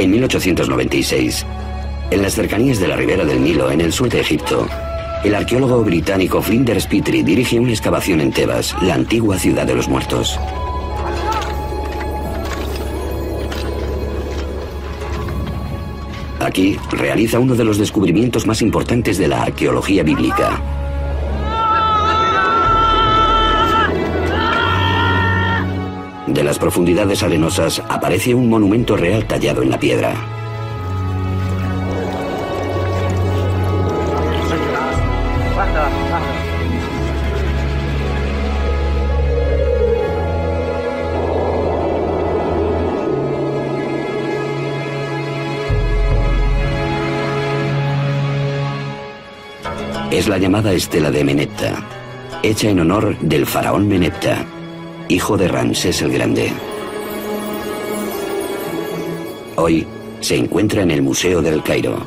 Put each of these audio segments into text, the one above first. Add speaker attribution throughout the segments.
Speaker 1: En 1896, en las cercanías de la ribera del Nilo, en el sur de Egipto, el arqueólogo británico Flinders Petrie dirige una excavación en Tebas, la antigua ciudad de los muertos. Aquí realiza uno de los descubrimientos más importantes de la arqueología bíblica. Las profundidades arenosas aparece un monumento real tallado en la piedra. Es la llamada estela de Menepta, hecha en honor del faraón Menepta, hijo de Ramsés el Grande. Hoy se encuentra en el Museo del Cairo.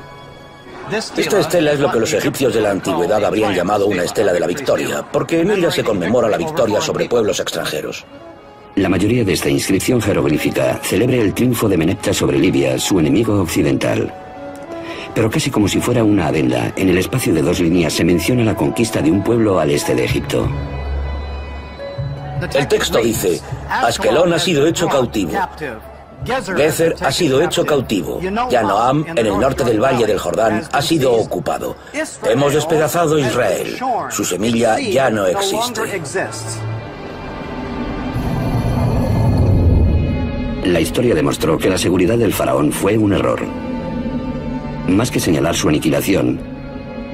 Speaker 2: Esta estela es lo que los egipcios de la antigüedad habrían llamado una estela de la victoria, porque en ella se conmemora la victoria sobre pueblos extranjeros.
Speaker 1: La mayoría de esta inscripción jeroglífica celebra el triunfo de Menepta sobre Libia, su enemigo occidental. Pero casi como si fuera una adenda, en el espacio de dos líneas se menciona la conquista de un pueblo al este de Egipto.
Speaker 2: El texto dice, Askelón ha sido hecho cautivo. Gezer ha sido hecho cautivo. Yanoam, en el norte del valle del Jordán, ha sido ocupado. Hemos despedazado Israel. Su semilla ya no existe.
Speaker 1: La historia demostró que la seguridad del faraón fue un error. Más que señalar su aniquilación,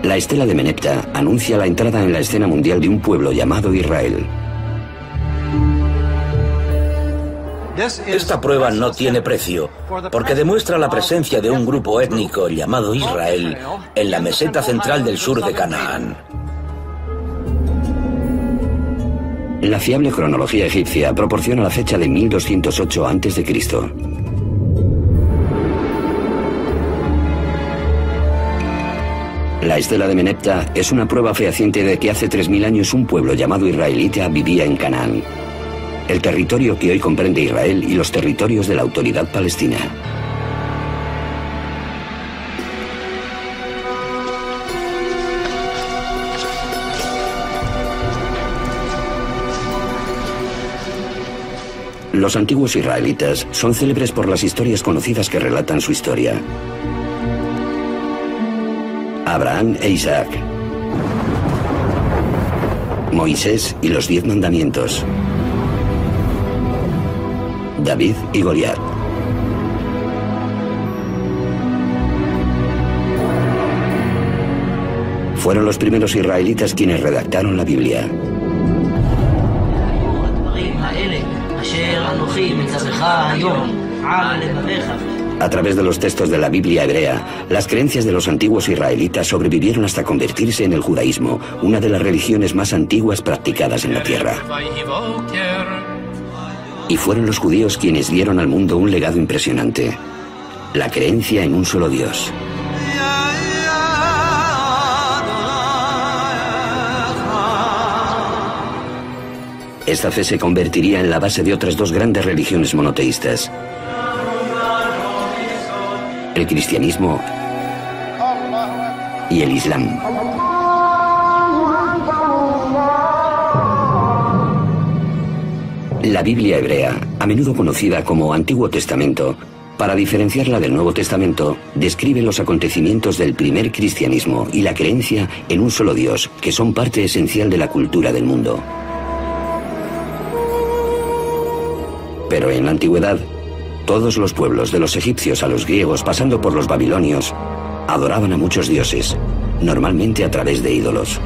Speaker 1: la estela de Menepta anuncia la entrada en la escena mundial de un pueblo llamado Israel.
Speaker 2: Esta prueba no tiene precio, porque demuestra la presencia de un grupo étnico llamado Israel en la meseta central del sur de Canaán.
Speaker 1: La fiable cronología egipcia proporciona la fecha de 1208 a.C. La estela de Menepta es una prueba fehaciente de que hace 3.000 años un pueblo llamado israelita vivía en Canaán el territorio que hoy comprende Israel y los territorios de la autoridad palestina. Los antiguos israelitas son célebres por las historias conocidas que relatan su historia. Abraham e Isaac. Moisés y los diez mandamientos. David y Goliat. Fueron los primeros israelitas quienes redactaron la Biblia. A través de los textos de la Biblia hebrea, las creencias de los antiguos israelitas sobrevivieron hasta convertirse en el judaísmo, una de las religiones más antiguas practicadas en la tierra. Y fueron los judíos quienes dieron al mundo un legado impresionante, la creencia en un solo Dios. Esta fe se convertiría en la base de otras dos grandes religiones monoteístas, el cristianismo y el islam. La Biblia hebrea, a menudo conocida como Antiguo Testamento, para diferenciarla del Nuevo Testamento, describe los acontecimientos del primer cristianismo y la creencia en un solo Dios, que son parte esencial de la cultura del mundo. Pero en la antigüedad, todos los pueblos, de los egipcios a los griegos, pasando por los babilonios, adoraban a muchos dioses, normalmente a través de ídolos.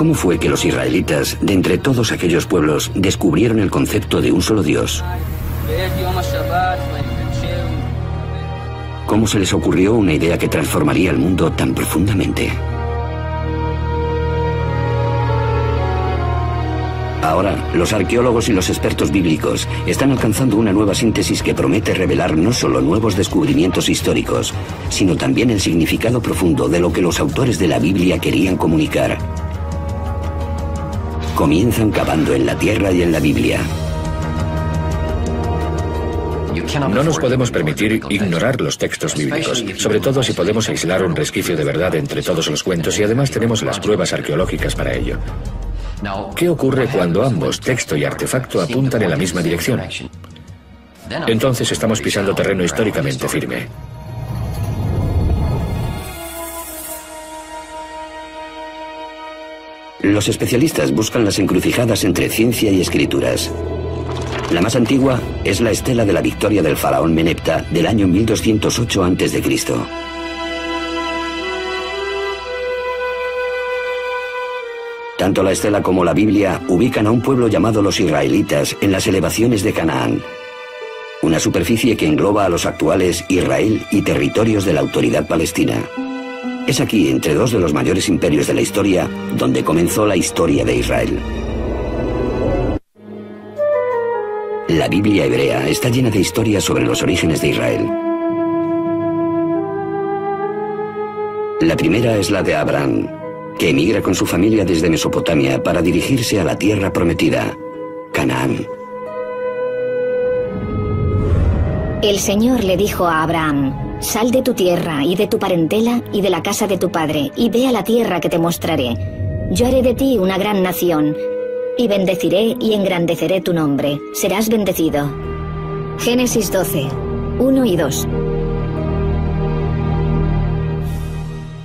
Speaker 1: ¿Cómo fue que los israelitas, de entre todos aquellos pueblos, descubrieron el concepto de un solo Dios? ¿Cómo se les ocurrió una idea que transformaría el mundo tan profundamente? Ahora, los arqueólogos y los expertos bíblicos están alcanzando una nueva síntesis que promete revelar no solo nuevos descubrimientos históricos, sino también el significado profundo de lo que los autores de la Biblia querían comunicar. Comienzan cavando en la tierra y en la Biblia.
Speaker 3: No nos podemos permitir ignorar los textos bíblicos, sobre todo si podemos aislar un resquicio de verdad entre todos los cuentos y además tenemos las pruebas arqueológicas para ello. ¿Qué ocurre cuando ambos, texto y artefacto, apuntan en la misma dirección? Entonces estamos pisando terreno históricamente firme.
Speaker 1: Los especialistas buscan las encrucijadas entre ciencia y escrituras. La más antigua es la estela de la victoria del faraón Menepta del año 1208 a.C. Tanto la estela como la Biblia ubican a un pueblo llamado los israelitas en las elevaciones de Canaán, una superficie que engloba a los actuales Israel y territorios de la autoridad palestina. Es aquí, entre dos de los mayores imperios de la historia, donde comenzó la historia de Israel. La Biblia hebrea está llena de historias sobre los orígenes de Israel. La primera es la de Abraham, que emigra con su familia desde Mesopotamia para dirigirse a la tierra prometida, Canaán.
Speaker 4: El Señor le dijo a Abraham, Sal de tu tierra y de tu parentela y de la casa de tu padre, y ve a la tierra que te mostraré. Yo haré de ti una gran nación, y bendeciré y engrandeceré tu nombre. Serás bendecido. Génesis 12, 1 y 2.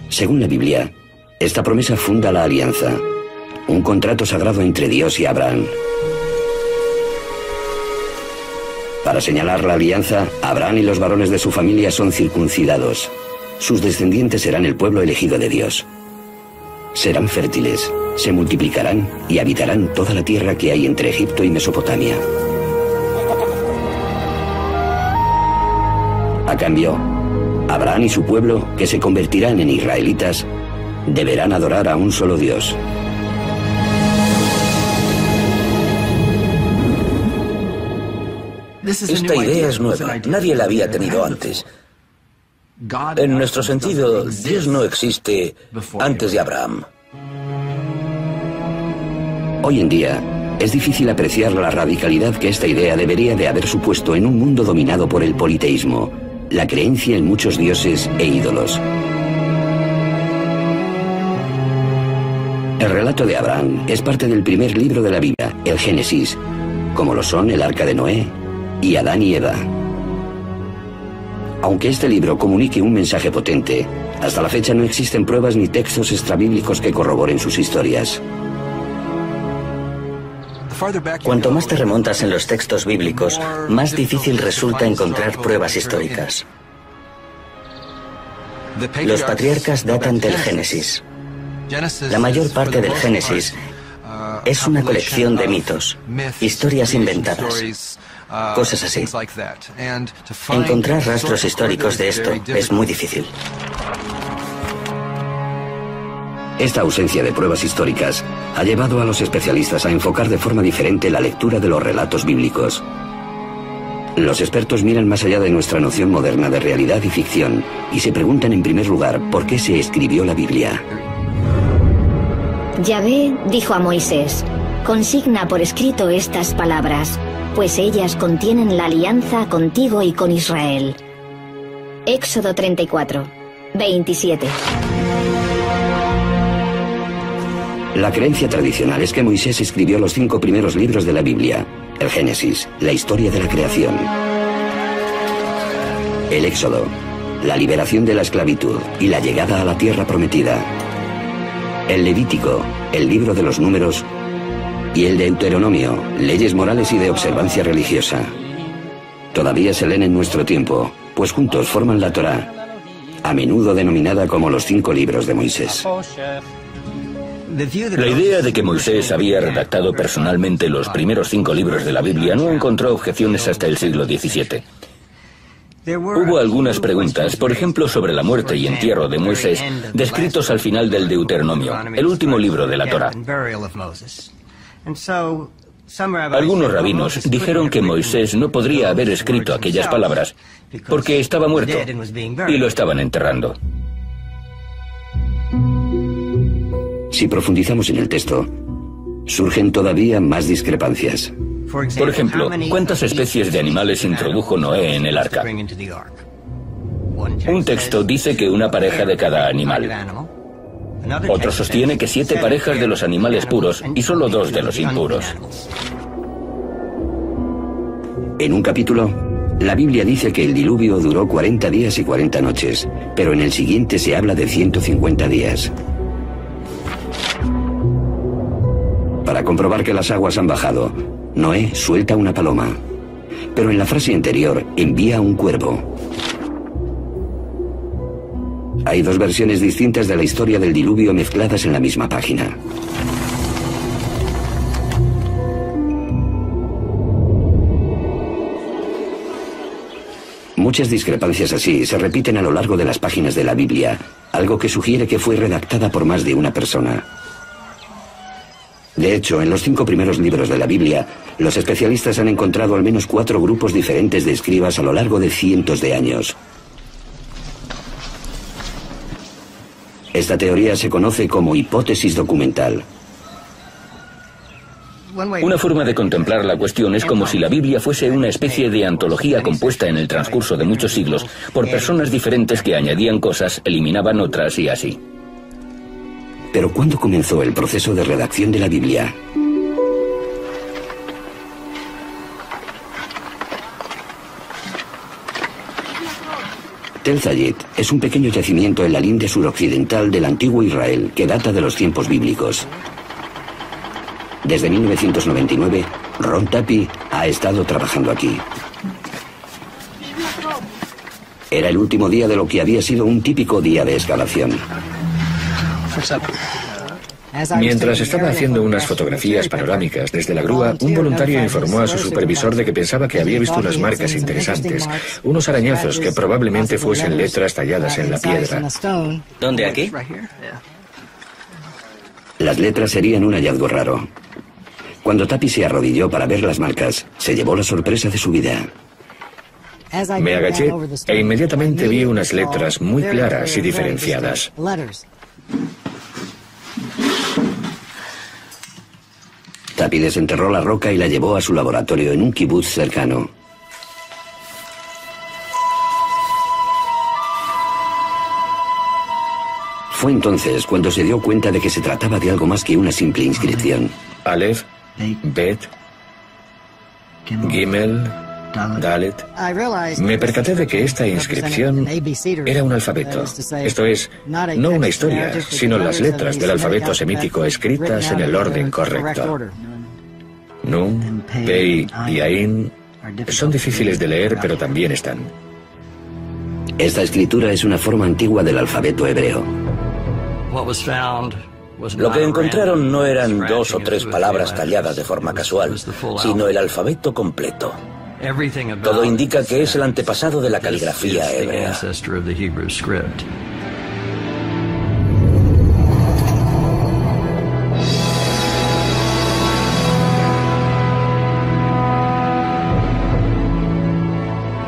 Speaker 1: Según la Biblia, esta promesa funda la alianza, un contrato sagrado entre Dios y Abraham. Para señalar la alianza, Abraham y los varones de su familia son circuncidados. Sus descendientes serán el pueblo elegido de Dios. Serán fértiles, se multiplicarán y habitarán toda la tierra que hay entre Egipto y Mesopotamia. A cambio, Abraham y su pueblo, que se convertirán en israelitas, deberán adorar a un solo Dios.
Speaker 5: Esta idea es nueva, nadie la había tenido antes. En nuestro sentido, Dios no existe antes de Abraham.
Speaker 1: Hoy en día, es difícil apreciar la radicalidad que esta idea debería de haber supuesto en un mundo dominado por el politeísmo, la creencia en muchos dioses e ídolos. El relato de Abraham es parte del primer libro de la Biblia, el Génesis, como lo son el Arca de Noé y Adán y Eva. Aunque este libro comunique un mensaje potente, hasta la fecha no existen pruebas ni textos extrabíblicos que corroboren sus historias.
Speaker 6: Cuanto más te remontas en los textos bíblicos, más difícil resulta encontrar pruebas históricas. Los patriarcas datan del Génesis. La mayor parte del Génesis es una colección de mitos, historias inventadas, cosas así. Encontrar rastros históricos de esto es muy difícil.
Speaker 1: Esta ausencia de pruebas históricas ha llevado a los especialistas a enfocar de forma diferente la lectura de los relatos bíblicos. Los expertos miran más allá de nuestra noción moderna de realidad y ficción y se preguntan en primer lugar por qué se escribió la Biblia.
Speaker 4: Yahvé dijo a Moisés, consigna por escrito estas palabras, pues ellas contienen la alianza contigo y con Israel. Éxodo 34, 27.
Speaker 1: La creencia tradicional es que Moisés escribió los cinco primeros libros de la Biblia, el Génesis, la historia de la creación, el Éxodo, la liberación de la esclavitud y la llegada a la tierra prometida, el Levítico, el libro de los números y el Deuteronomio, leyes morales y de observancia religiosa. Todavía se leen en nuestro tiempo, pues juntos forman la Torá, a menudo denominada como los cinco libros de Moisés.
Speaker 5: La idea de que Moisés había redactado personalmente los primeros cinco libros de la Biblia no encontró objeciones hasta el siglo XVII. Hubo algunas preguntas, por ejemplo, sobre la muerte y entierro de Moisés, descritos al final del Deuteronomio, el último libro de la Torá. Algunos rabinos dijeron que Moisés no podría haber escrito aquellas palabras porque estaba muerto y lo estaban enterrando.
Speaker 1: Si profundizamos en el texto, surgen todavía más discrepancias.
Speaker 5: Por ejemplo, ¿cuántas especies de animales introdujo Noé en el arca? Un texto dice que una pareja de cada animal. Otro sostiene que siete parejas de los animales puros y solo dos de los impuros.
Speaker 1: En un capítulo, la Biblia dice que el diluvio duró 40 días y 40 noches, pero en el siguiente se habla de 150 días. Para comprobar que las aguas han bajado, Noé suelta una paloma, pero en la frase anterior envía un cuervo. Hay dos versiones distintas de la historia del diluvio mezcladas en la misma página. Muchas discrepancias así se repiten a lo largo de las páginas de la Biblia, algo que sugiere que fue redactada por más de una persona. De hecho, en los cinco primeros libros de la Biblia, los especialistas han encontrado al menos cuatro grupos diferentes de escribas a lo largo de cientos de años. Esta teoría se conoce como hipótesis documental.
Speaker 5: Una forma de contemplar la cuestión es como si la Biblia fuese una especie de antología compuesta en el transcurso de muchos siglos por personas diferentes que añadían cosas, eliminaban otras y así.
Speaker 1: Pero ¿cuándo comenzó el proceso de redacción de la Biblia? Tel Zayit es un pequeño yacimiento en la línea suroccidental del antiguo Israel que data de los tiempos bíblicos. Desde 1999, Ron Tapi ha estado trabajando aquí. Era el último día de lo que había sido un típico día de excavación.
Speaker 3: Mientras estaba haciendo unas fotografías panorámicas desde la grúa, un voluntario informó a su supervisor de que pensaba que había visto unas marcas interesantes, unos arañazos que probablemente fuesen letras talladas en la piedra.
Speaker 6: ¿Dónde aquí?
Speaker 1: Las letras serían un hallazgo raro. Cuando Tapi se arrodilló para ver las marcas, se llevó la sorpresa de su vida.
Speaker 3: Me agaché e inmediatamente vi unas letras muy claras y diferenciadas.
Speaker 1: Tapi desenterró la roca y la llevó a su laboratorio en un kibutz cercano. Fue entonces cuando se dio cuenta de que se trataba de algo más que una simple inscripción.
Speaker 3: Aleph, Bet, Gimel, Dalet. Me percaté de que esta inscripción era un alfabeto. Esto es, no una historia, sino las letras del alfabeto semítico escritas en el orden correcto. Nun, Pei y Ain son difíciles de leer, pero también están.
Speaker 1: Esta escritura es una forma antigua del alfabeto hebreo.
Speaker 5: Lo que encontraron no eran dos o tres palabras talladas de forma casual, sino el alfabeto completo. Todo indica que es el antepasado de la caligrafía hebrea.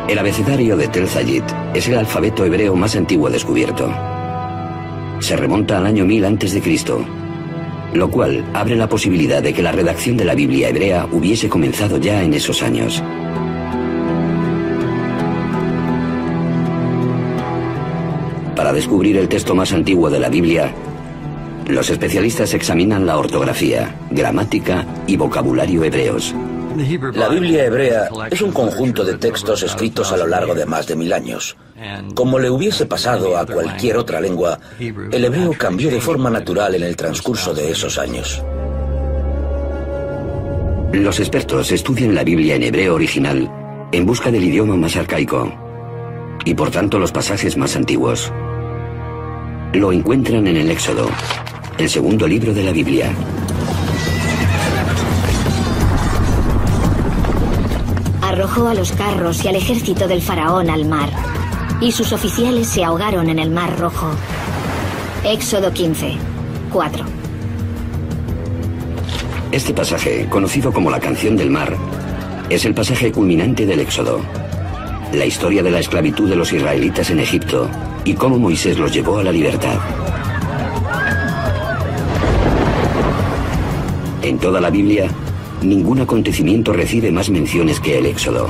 Speaker 1: El abecedario de Tel Zayit es el alfabeto hebreo más antiguo descubierto. Se remonta al año 1000 a.C., lo cual abre la posibilidad de que la redacción de la Biblia hebrea hubiese comenzado ya en esos años. Para descubrir el texto más antiguo de la Biblia, los especialistas examinan la ortografía, gramática y vocabulario hebreos.
Speaker 5: La Biblia hebrea es un conjunto de textos escritos a lo largo de más de mil años. Como le hubiese pasado a cualquier otra lengua, el hebreo cambió de forma natural en el transcurso de esos años.
Speaker 1: Los expertos estudian la Biblia en hebreo original en busca del idioma más arcaico y por tanto los pasajes más antiguos. Lo encuentran en el Éxodo, el segundo libro de la Biblia.
Speaker 4: Arrojó a los carros y al ejército del faraón al mar, y sus oficiales se ahogaron en el mar rojo. Éxodo 15, 4.
Speaker 1: Este pasaje, conocido como la canción del mar, es el pasaje culminante del Éxodo. La historia de la esclavitud de los israelitas en Egipto y cómo Moisés los llevó a la libertad. En toda la Biblia, ningún acontecimiento recibe más menciones que el Éxodo.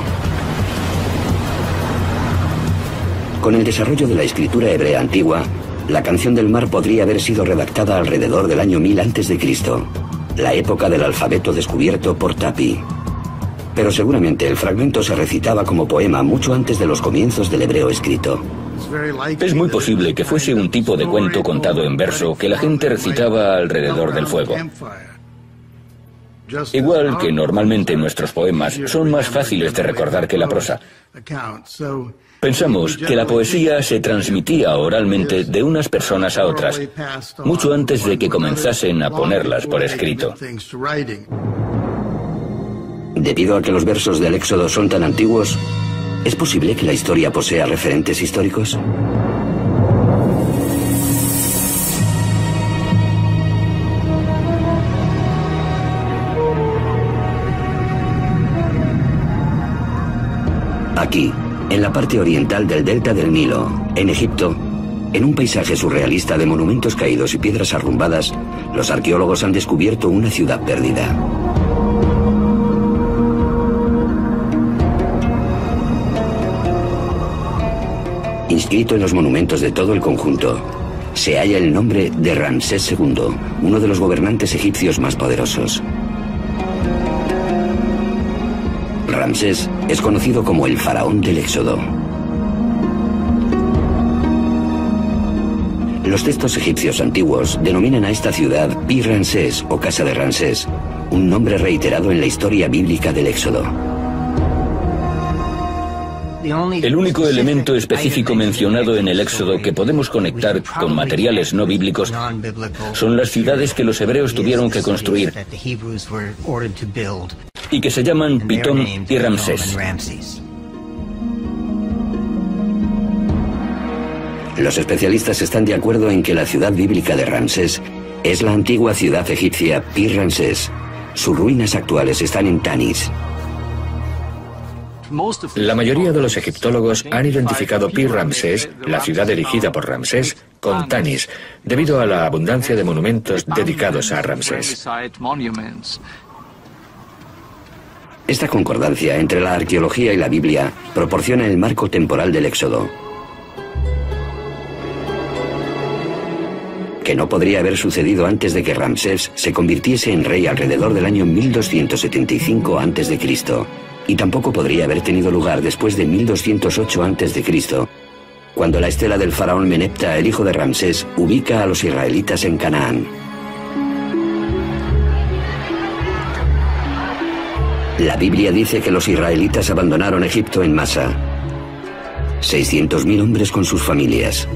Speaker 1: Con el desarrollo de la escritura hebrea antigua, la canción del mar podría haber sido redactada alrededor del año 1000 a.C., la época del alfabeto descubierto por Tapi. Pero seguramente el fragmento se recitaba como poema mucho antes de los comienzos del hebreo escrito.
Speaker 5: Es muy posible que fuese un tipo de cuento contado en verso que la gente recitaba alrededor del fuego. Igual que normalmente nuestros poemas son más fáciles de recordar que la prosa. Pensamos que la poesía se transmitía oralmente de unas personas a otras, mucho antes de que comenzasen a ponerlas por escrito.
Speaker 1: Debido a que los versos del Éxodo son tan antiguos, ¿es posible que la historia posea referentes históricos? Aquí, en la parte oriental del delta del Nilo, en Egipto, en un paisaje surrealista de monumentos caídos y piedras arrumbadas, los arqueólogos han descubierto una ciudad perdida. Inscrito en los monumentos de todo el conjunto, se halla el nombre de Ramsés II, uno de los gobernantes egipcios más poderosos. Ramsés es conocido como el faraón del Éxodo. Los textos egipcios antiguos denominan a esta ciudad Pi Ramsés o Casa de Ramsés, un nombre reiterado en la historia bíblica del Éxodo.
Speaker 5: El único elemento específico mencionado en el Éxodo que podemos conectar con materiales no bíblicos son las ciudades que los hebreos tuvieron que construir y que se llaman Pitón y Ramsés.
Speaker 1: Los especialistas están de acuerdo en que la ciudad bíblica de Ramsés es la antigua ciudad egipcia Pi Ramsés. Sus ruinas actuales están en Tanis.
Speaker 3: La mayoría de los egiptólogos han identificado Pi Ramsés, la ciudad erigida por Ramsés, con Tanis, debido a la abundancia de monumentos dedicados a Ramsés.
Speaker 1: Esta concordancia entre la arqueología y la Biblia proporciona el marco temporal del Éxodo, que no podría haber sucedido antes de que Ramsés se convirtiese en rey alrededor del año 1275 a.C., y tampoco podría haber tenido lugar después de 1208 a.C., cuando la estela del faraón Menepta, el hijo de Ramsés, ubica a los israelitas en Canaán. La Biblia dice que los israelitas abandonaron Egipto en masa. 600.000 hombres con sus familias.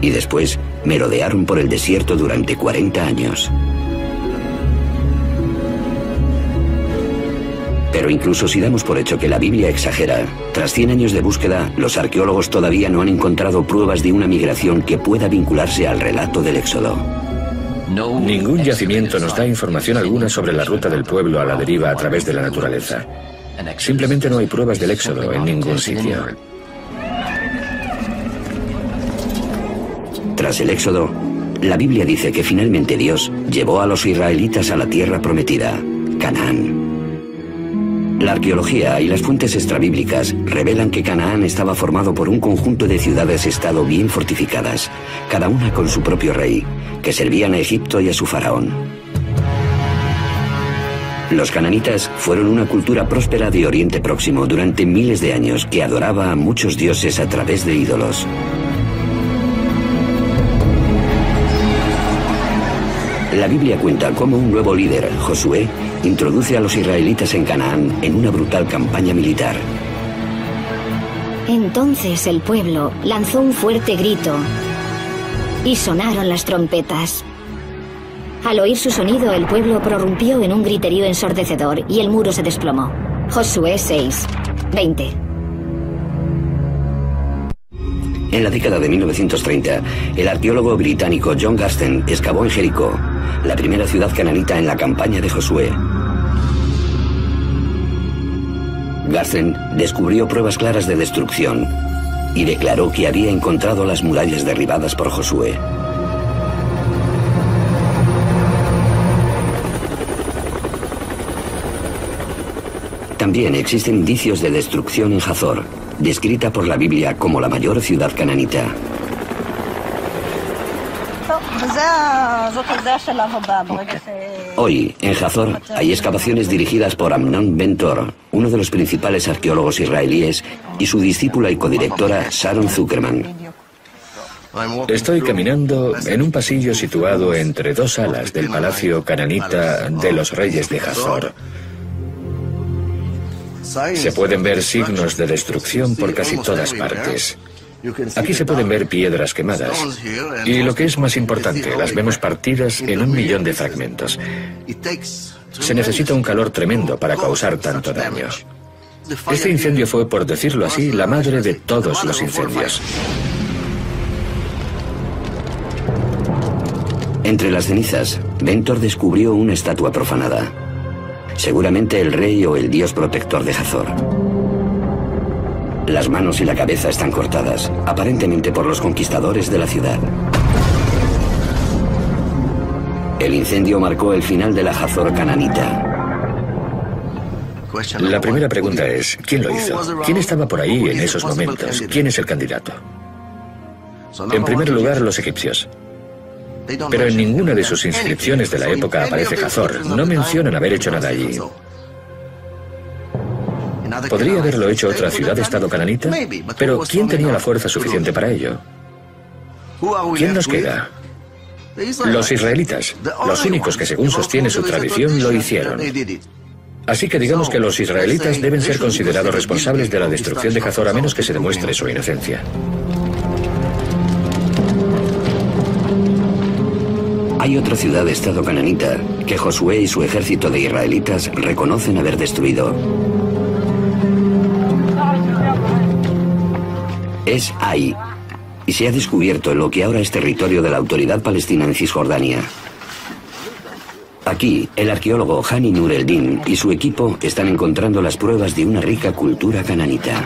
Speaker 1: Y después merodearon por el desierto durante 40 años. Pero incluso si damos por hecho que la Biblia exagera, tras 100 años de búsqueda, los arqueólogos todavía no han encontrado pruebas de una migración que pueda vincularse al relato del Éxodo.
Speaker 3: Ningún yacimiento nos da información alguna sobre la ruta del pueblo a la deriva a través de la naturaleza. Simplemente no hay pruebas del éxodo en ningún sitio.
Speaker 1: Tras el éxodo, la Biblia dice que finalmente Dios llevó a los israelitas a la tierra prometida, Canaán. La arqueología y las fuentes extrabíblicas revelan que Canaán estaba formado por un conjunto de ciudades-estado bien fortificadas, cada una con su propio rey, que servían a Egipto y a su faraón. Los cananitas fueron una cultura próspera de Oriente Próximo durante miles de años que adoraba a muchos dioses a través de ídolos. La Biblia cuenta cómo un nuevo líder, Josué, introduce a los israelitas en Canaán en una brutal campaña militar.
Speaker 4: Entonces el pueblo lanzó un fuerte grito y sonaron las trompetas. Al oír su sonido, el pueblo prorrumpió en un griterío ensordecedor y el muro se desplomó. Josué 6, 20.
Speaker 1: En la década de 1930, el arqueólogo británico John Gasten excavó en Jericó, la primera ciudad cananita en la campaña de Josué. Gasten descubrió pruebas claras de destrucción y declaró que había encontrado las murallas derribadas por Josué. También existen indicios de destrucción en Hazor, descrita por la Biblia como la mayor ciudad cananita. Hoy, en Hazor, hay excavaciones dirigidas por Amnon Bentor, uno de los principales arqueólogos israelíes, y su discípula y codirectora Sharon Zuckerman.
Speaker 3: Estoy caminando en un pasillo situado entre dos alas del palacio cananita de los reyes de Hazor. Se pueden ver signos de destrucción por casi todas partes. Aquí se pueden ver piedras quemadas. Y lo que es más importante, las vemos partidas en un millón de fragmentos. Se necesita un calor tremendo para causar tanto daño. Este incendio fue, por decirlo así, la madre de todos los incendios.
Speaker 1: Entre las cenizas, Ventor descubrió una estatua profanada. Seguramente el rey o el dios protector de Hazor. Las manos y la cabeza están cortadas, aparentemente por los conquistadores de la ciudad. El incendio marcó el final de la Hazor cananita.
Speaker 3: La primera pregunta es, ¿quién lo hizo? ¿Quién estaba por ahí en esos momentos? ¿Quién es el candidato? En primer lugar, los egipcios. Pero en ninguna de sus inscripciones de la época aparece Hazor. No mencionan haber hecho nada allí. ¿Podría haberlo hecho otra ciudad-estado cananita? Pero ¿quién tenía la fuerza suficiente para ello? ¿Quién nos queda? Los israelitas, los únicos que según sostiene su tradición lo hicieron. Así que digamos que los israelitas deben ser considerados responsables de la destrucción de Hazor a menos que se demuestre su inocencia.
Speaker 1: Hay otra ciudad-estado cananita que Josué y su ejército de israelitas reconocen haber destruido. Es Ai, y se ha descubierto lo que ahora es territorio de la autoridad palestina en Cisjordania. Aquí, el arqueólogo Hani Nur el-Din y su equipo están encontrando las pruebas de una rica cultura cananita.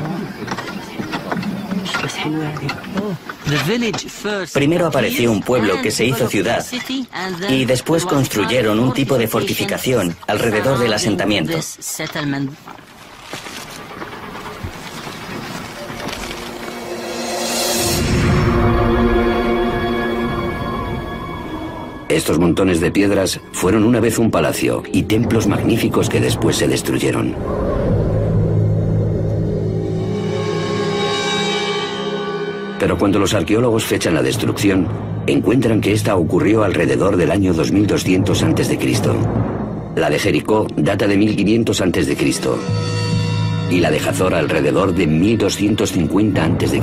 Speaker 6: Primero apareció un pueblo que se hizo ciudad y después construyeron un tipo de fortificación alrededor del asentamiento.
Speaker 1: Estos montones de piedras fueron una vez un palacio y templos magníficos que después se destruyeron. Pero cuando los arqueólogos fechan la destrucción, encuentran que esta ocurrió alrededor del año 2200 a.C. La de Jericó data de 1500 a.C. y la de Hazor alrededor de 1250 a.C.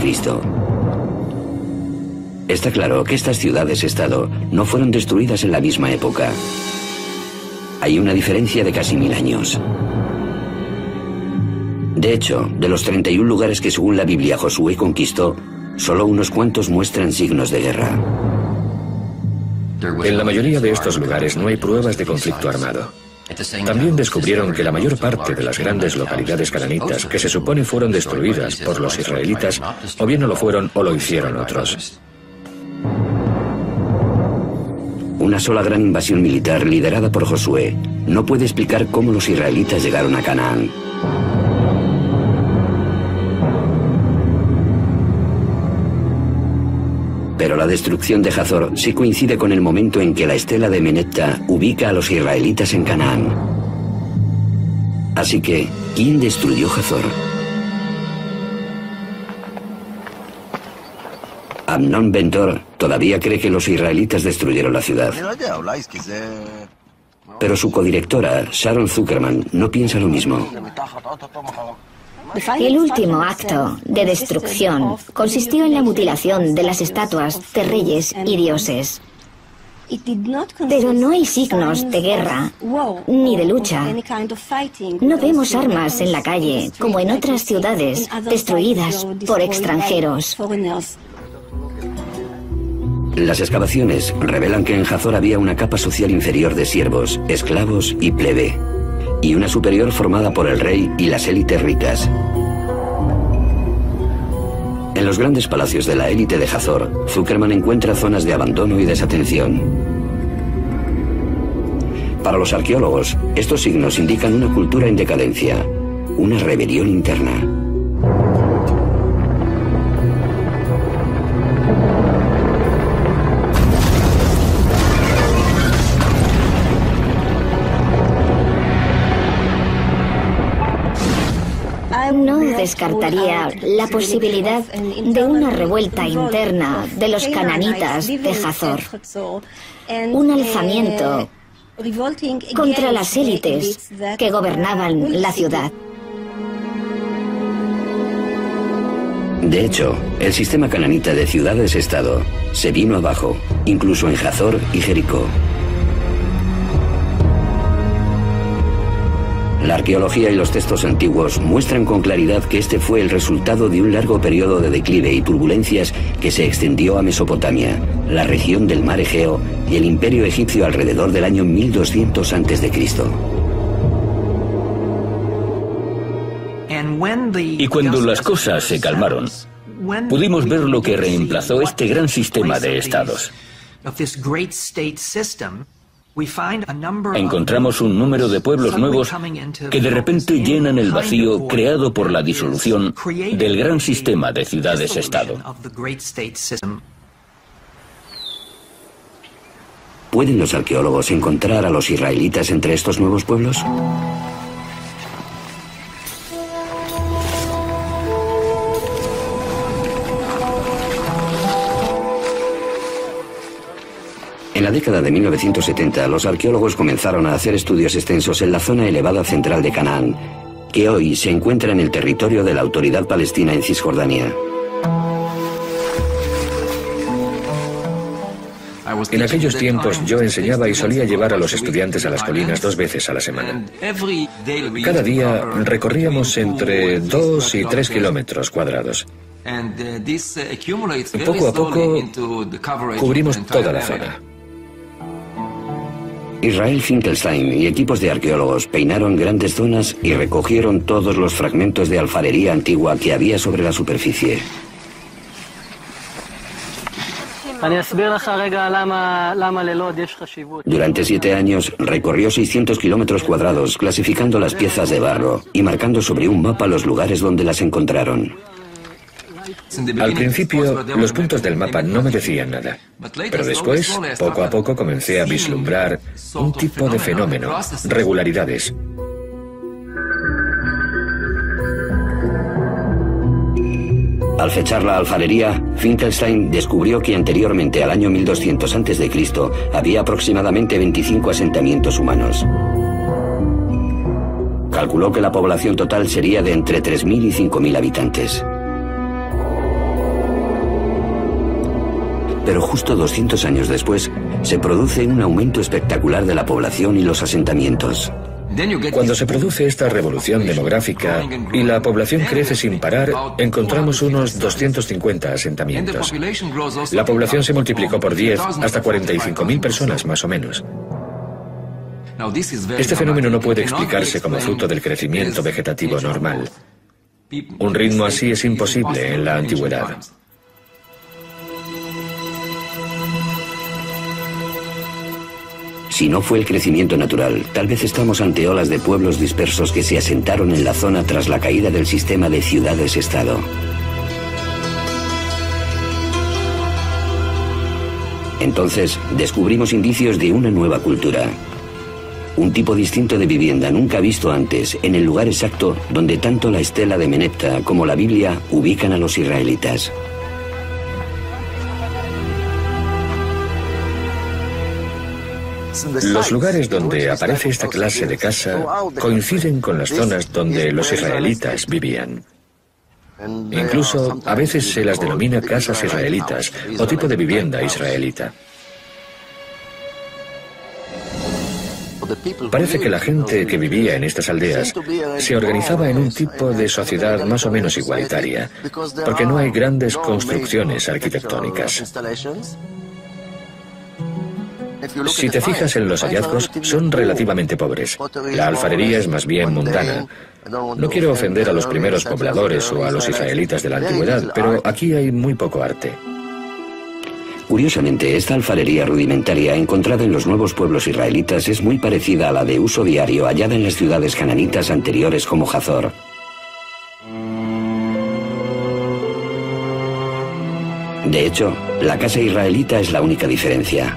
Speaker 1: Está claro que estas ciudades-estado no fueron destruidas en la misma época. Hay una diferencia de casi mil años. De hecho, de los 31 lugares que según la Biblia Josué conquistó, solo unos cuantos muestran signos de guerra.
Speaker 3: En la mayoría de estos lugares no hay pruebas de conflicto armado. También descubrieron que la mayor parte de las grandes localidades cananitas que se supone fueron destruidas por los israelitas o bien no lo fueron o lo hicieron otros.
Speaker 1: Una sola gran invasión militar liderada por Josué no puede explicar cómo los israelitas llegaron a Canaán. Pero la destrucción de Hazor sí coincide con el momento en que la estela de Menetta ubica a los israelitas en Canaán. Así que, ¿quién destruyó Hazor? Amnon Bentor todavía cree que los israelitas destruyeron la ciudad. Pero su codirectora, Sharon Zuckerman, no piensa lo mismo.
Speaker 4: El último acto de destrucción consistió en la mutilación de las estatuas de reyes y dioses. Pero no hay signos de guerra ni de lucha. No vemos armas en la calle como en otras ciudades destruidas por extranjeros.
Speaker 1: Las excavaciones revelan que en Hazor había una capa social inferior de siervos, esclavos y plebe, y una superior formada por el rey y las élites ricas. En los grandes palacios de la élite de Hazor, Zuckerman encuentra zonas de abandono y desatención. Para los arqueólogos, estos signos indican una cultura en decadencia, una rebelión interna.
Speaker 4: Descartaría la posibilidad de una revuelta interna de los cananitas de Hazor, un alzamiento contra las élites que gobernaban la ciudad.
Speaker 1: De hecho, el sistema cananita de ciudades-estado se vino abajo, incluso en Hazor y Jericó. La arqueología y los textos antiguos muestran con claridad que este fue el resultado de un largo periodo de declive y turbulencias que se extendió a Mesopotamia, la región del mar Egeo y el imperio egipcio alrededor del año 1200 a.C.
Speaker 5: Y cuando las cosas se calmaron, pudimos ver lo que reemplazó este gran sistema de estados. Encontramos un número de pueblos nuevos que de repente llenan el vacío creado por la disolución del gran sistema de ciudades-estado.
Speaker 1: ¿Pueden los arqueólogos encontrar a los israelitas entre estos nuevos pueblos? En la década de 1970, los arqueólogos comenzaron a hacer estudios extensos en la zona elevada central de Canaán, que hoy se encuentra en el territorio de la Autoridad Palestina en Cisjordania.
Speaker 3: En aquellos tiempos yo enseñaba y solía llevar a los estudiantes a las colinas dos veces a la semana. Cada día recorríamos entre dos y tres kilómetros cuadrados. Poco a poco cubrimos toda la zona.
Speaker 1: Israel Finkelstein y equipos de arqueólogos peinaron grandes zonas y recogieron todos los fragmentos de alfarería antigua que había sobre la superficie. Durante siete años recorrió 600 kilómetros cuadrados clasificando las piezas de barro y marcando sobre un mapa los lugares donde las encontraron.
Speaker 3: Al principio, los puntos del mapa no me decían nada, pero después, poco a poco, comencé a vislumbrar un tipo de fenómeno, regularidades.
Speaker 1: Al fechar la alfarería, Finkelstein descubrió que anteriormente al año 1200 a.C. había aproximadamente 25 asentamientos humanos. Calculó que la población total sería de entre 3.000 y 5.000 habitantes. Pero justo 200 años después, se produce un aumento espectacular de la población y los asentamientos.
Speaker 3: Cuando se produce esta revolución demográfica y la población crece sin parar, encontramos unos 250 asentamientos. La población se multiplicó por 10 hasta 45.000 personas más o menos. Este fenómeno no puede explicarse como fruto del crecimiento vegetativo normal. Un ritmo así es imposible en la antigüedad.
Speaker 1: Si no fue el crecimiento natural, tal vez estamos ante olas de pueblos dispersos que se asentaron en la zona tras la caída del sistema de ciudades-estado. Entonces, descubrimos indicios de una nueva cultura. Un tipo distinto de vivienda nunca visto antes en el lugar exacto donde tanto la estela de Menepta como la Biblia ubican a los israelitas.
Speaker 3: Los lugares donde aparece esta clase de casa coinciden con las zonas donde los israelitas vivían. Incluso a veces se las denomina casas israelitas o tipo de vivienda israelita. Parece que la gente que vivía en estas aldeas se organizaba en un tipo de sociedad más o menos igualitaria, porque no hay grandes construcciones arquitectónicas. Si te fijas en los hallazgos, son relativamente pobres. La alfarería es más bien mundana. No quiero ofender a los primeros pobladores o a los israelitas de la antigüedad, pero aquí hay muy poco arte.
Speaker 1: Curiosamente, esta alfarería rudimentaria encontrada en los nuevos pueblos israelitas es muy parecida a la de uso diario hallada en las ciudades cananitas anteriores como Hazor. De hecho, la casa israelita es la única diferencia.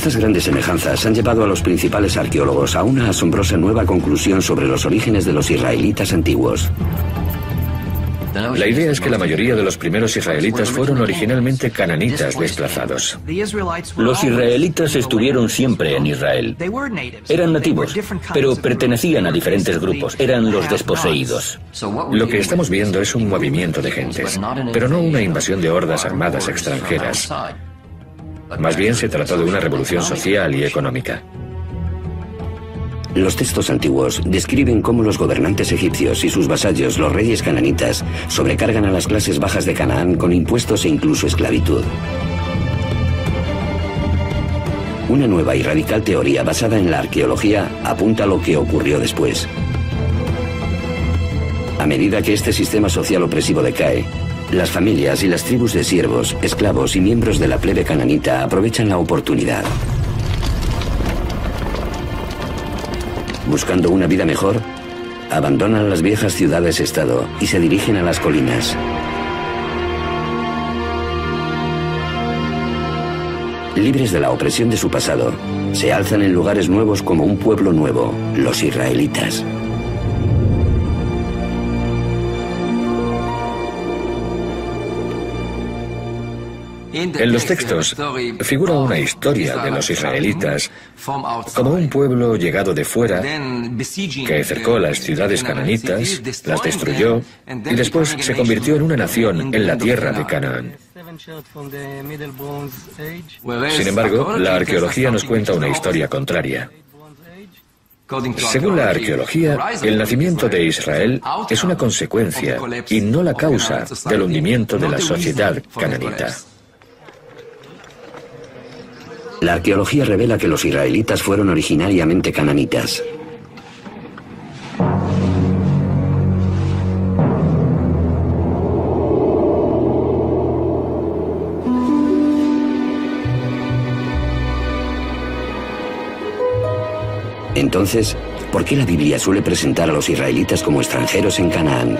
Speaker 1: Estas grandes semejanzas han llevado a los principales arqueólogos a una asombrosa nueva conclusión sobre los orígenes de los israelitas antiguos.
Speaker 3: La idea es que la mayoría de los primeros israelitas fueron originalmente cananitas desplazados.
Speaker 5: Los israelitas estuvieron siempre en Israel. Eran nativos, pero pertenecían a diferentes grupos. Eran los desposeídos.
Speaker 3: Lo que estamos viendo es un movimiento de gentes, pero no una invasión de hordas armadas extranjeras. Más bien se trató de una revolución social y económica.
Speaker 1: Los textos antiguos describen cómo los gobernantes egipcios y sus vasallos, los reyes cananitas, sobrecargan a las clases bajas de Canaán con impuestos e incluso esclavitud. Una nueva y radical teoría basada en la arqueología apunta a lo que ocurrió después. A medida que este sistema social opresivo decae, las familias y las tribus de siervos, esclavos y miembros de la plebe cananita aprovechan la oportunidad. Buscando una vida mejor, abandonan las viejas ciudades-estado y se dirigen a las colinas. Libres de la opresión de su pasado, se alzan en lugares nuevos como un pueblo nuevo, los israelitas.
Speaker 3: En los textos figura una historia de los israelitas como un pueblo llegado de fuera que cercó las ciudades cananitas, las destruyó y después se convirtió en una nación en la tierra de Canaán. Sin embargo, la arqueología nos cuenta una historia contraria. Según la arqueología, el nacimiento de Israel es una consecuencia y no la causa del hundimiento de la sociedad cananita.
Speaker 1: La arqueología revela que los israelitas fueron originariamente cananitas. Entonces, ¿por qué la Biblia suele presentar a los israelitas como extranjeros en Canaán?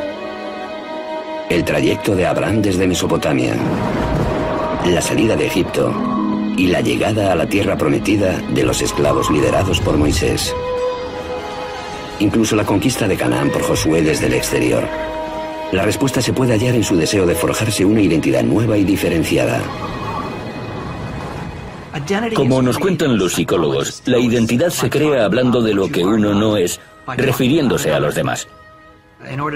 Speaker 1: El trayecto de Abraham desde Mesopotamia, la salida de Egipto, y la llegada a la tierra prometida de los esclavos liderados por Moisés. Incluso la conquista de Canaán por Josué desde el exterior. La respuesta se puede hallar en su deseo de forjarse una identidad nueva y diferenciada.
Speaker 5: Como nos cuentan los psicólogos, la identidad se crea hablando de lo que uno no es, refiriéndose a los demás.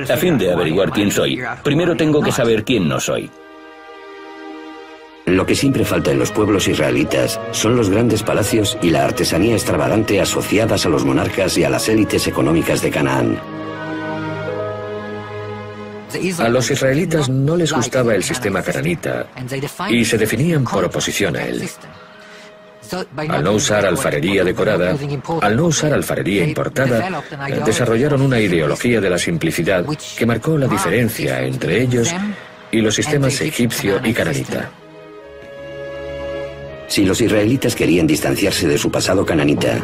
Speaker 5: A fin de averiguar quién soy, primero tengo que saber quién no soy.
Speaker 1: Lo que siempre falta en los pueblos israelitas son los grandes palacios y la artesanía extravagante asociadas a los monarcas y a las élites económicas de Canaán.
Speaker 3: A los israelitas no les gustaba el sistema cananita y se definían por oposición a él. Al no usar alfarería decorada, al no usar alfarería importada, desarrollaron una ideología de la simplicidad que marcó la diferencia entre ellos y los sistemas egipcio y cananita.
Speaker 1: Si los israelitas querían distanciarse de su pasado cananita,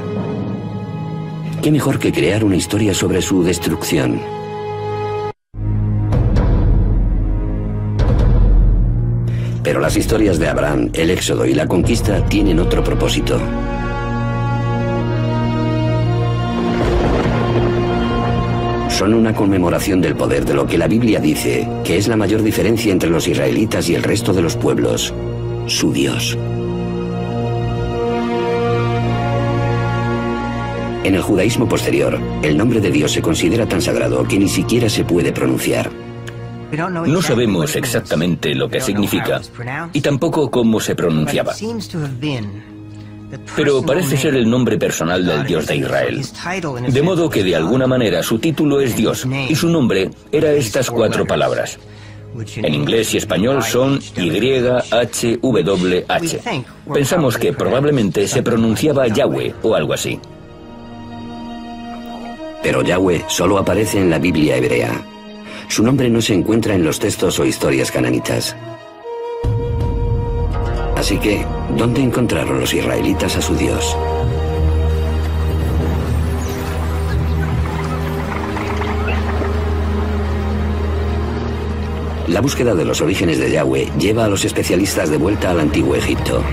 Speaker 1: ¿qué mejor que crear una historia sobre su destrucción? Pero las historias de Abraham, el éxodo y la conquista tienen otro propósito. Son una conmemoración del poder de lo que la Biblia dice que es la mayor diferencia entre los israelitas y el resto de los pueblos, su Dios. En el judaísmo posterior, el nombre de Dios se considera tan sagrado que ni siquiera se puede pronunciar.
Speaker 5: No sabemos exactamente lo que significa y tampoco cómo se pronunciaba. pero parece ser el nombre personal del Dios de Israel. De modo que de alguna manera su título es Dios y su nombre era estas cuatro palabras. En inglés y español son YHWH. Pensamos que probablemente se pronunciaba Yahweh o algo así.
Speaker 1: Pero Yahweh solo aparece en la Biblia hebrea. Su nombre no se encuentra en los textos o historias cananitas. Así que, ¿dónde encontraron los israelitas a su Dios? La búsqueda de los orígenes de Yahweh lleva a los especialistas de vuelta al antiguo Egipto.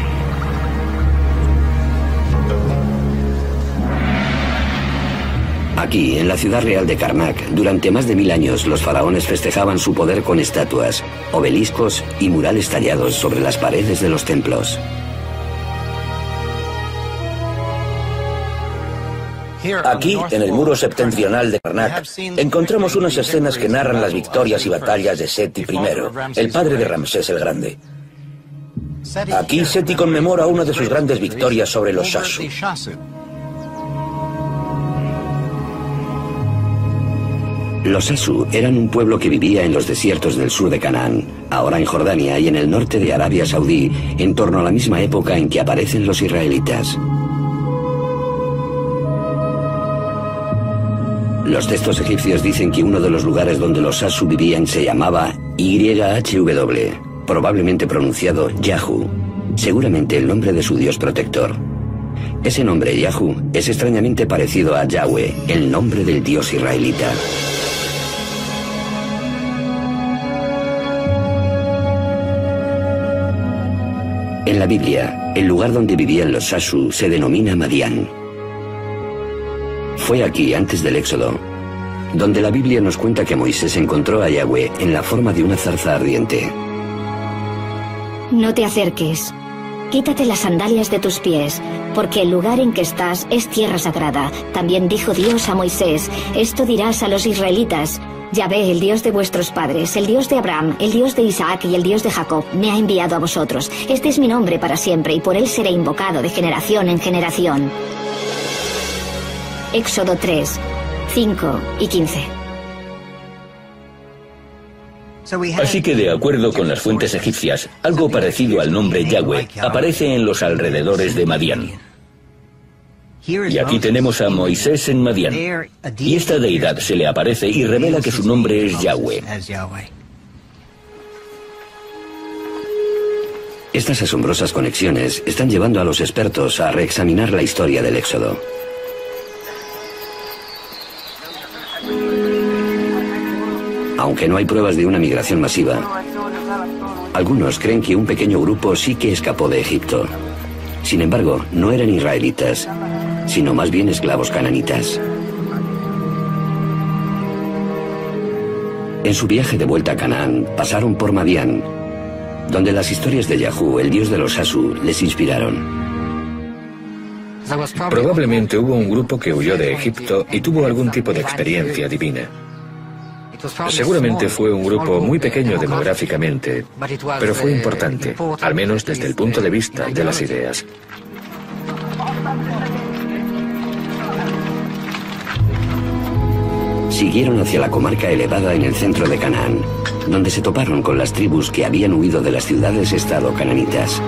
Speaker 1: Aquí, en la ciudad real de Karnak, durante más de mil años los faraones festejaban su poder con estatuas, obeliscos y murales tallados sobre las paredes de los templos.
Speaker 5: Aquí, en el muro septentrional de Karnak, encontramos unas escenas que narran las victorias y batallas de Seti I, el padre de Ramsés el Grande. Aquí Seti conmemora una de sus grandes victorias sobre los Shasu.
Speaker 1: Los Asu eran un pueblo que vivía en los desiertos del sur de Canaán, ahora en Jordania y en el norte de Arabia Saudí, en torno a la misma época en que aparecen los israelitas. Los textos egipcios dicen que uno de los lugares donde los Asu vivían se llamaba YHW, probablemente pronunciado Yahu, seguramente el nombre de su dios protector. Ese nombre, Yahu, es extrañamente parecido a Yahweh, el nombre del dios israelita. En la Biblia, el lugar donde vivían los Sasu se denomina Madián. Fue aquí, antes del Éxodo, donde la Biblia nos cuenta que Moisés encontró a Yahweh en la forma de una zarza ardiente.
Speaker 4: No te acerques. Quítate las sandalias de tus pies, porque el lugar en que estás es tierra sagrada. También dijo Dios a Moisés, esto dirás a los israelitas, Yahvé, el Dios de vuestros padres, el Dios de Abraham, el Dios de Isaac y el Dios de Jacob, me ha enviado a vosotros. Este es mi nombre para siempre y por él seré invocado de generación en generación. Éxodo 3, 5 y 15.
Speaker 5: Así que de acuerdo con las fuentes egipcias, algo parecido al nombre Yahweh aparece en los alrededores de Madián. Y aquí tenemos a Moisés en Madián. Y esta deidad se le aparece y revela que su nombre es Yahweh.
Speaker 1: Estas asombrosas conexiones están llevando a los expertos a reexaminar la historia del Éxodo. Aunque no hay pruebas de una migración masiva, algunos creen que un pequeño grupo sí que escapó de Egipto. Sin embargo, no eran israelitas, sino más bien esclavos cananitas. En su viaje de vuelta a Canaán, pasaron por Madián, donde las historias de Yahú, el dios de los Asu, les inspiraron.
Speaker 3: Probablemente hubo un grupo que huyó de Egipto y tuvo algún tipo de experiencia divina. Seguramente fue un grupo muy pequeño demográficamente, pero fue importante, al menos desde el punto de vista de las ideas.
Speaker 1: Siguieron hacia la comarca elevada en el centro de Canaán, donde se toparon con las tribus que habían huido de las ciudades-estado cananitas.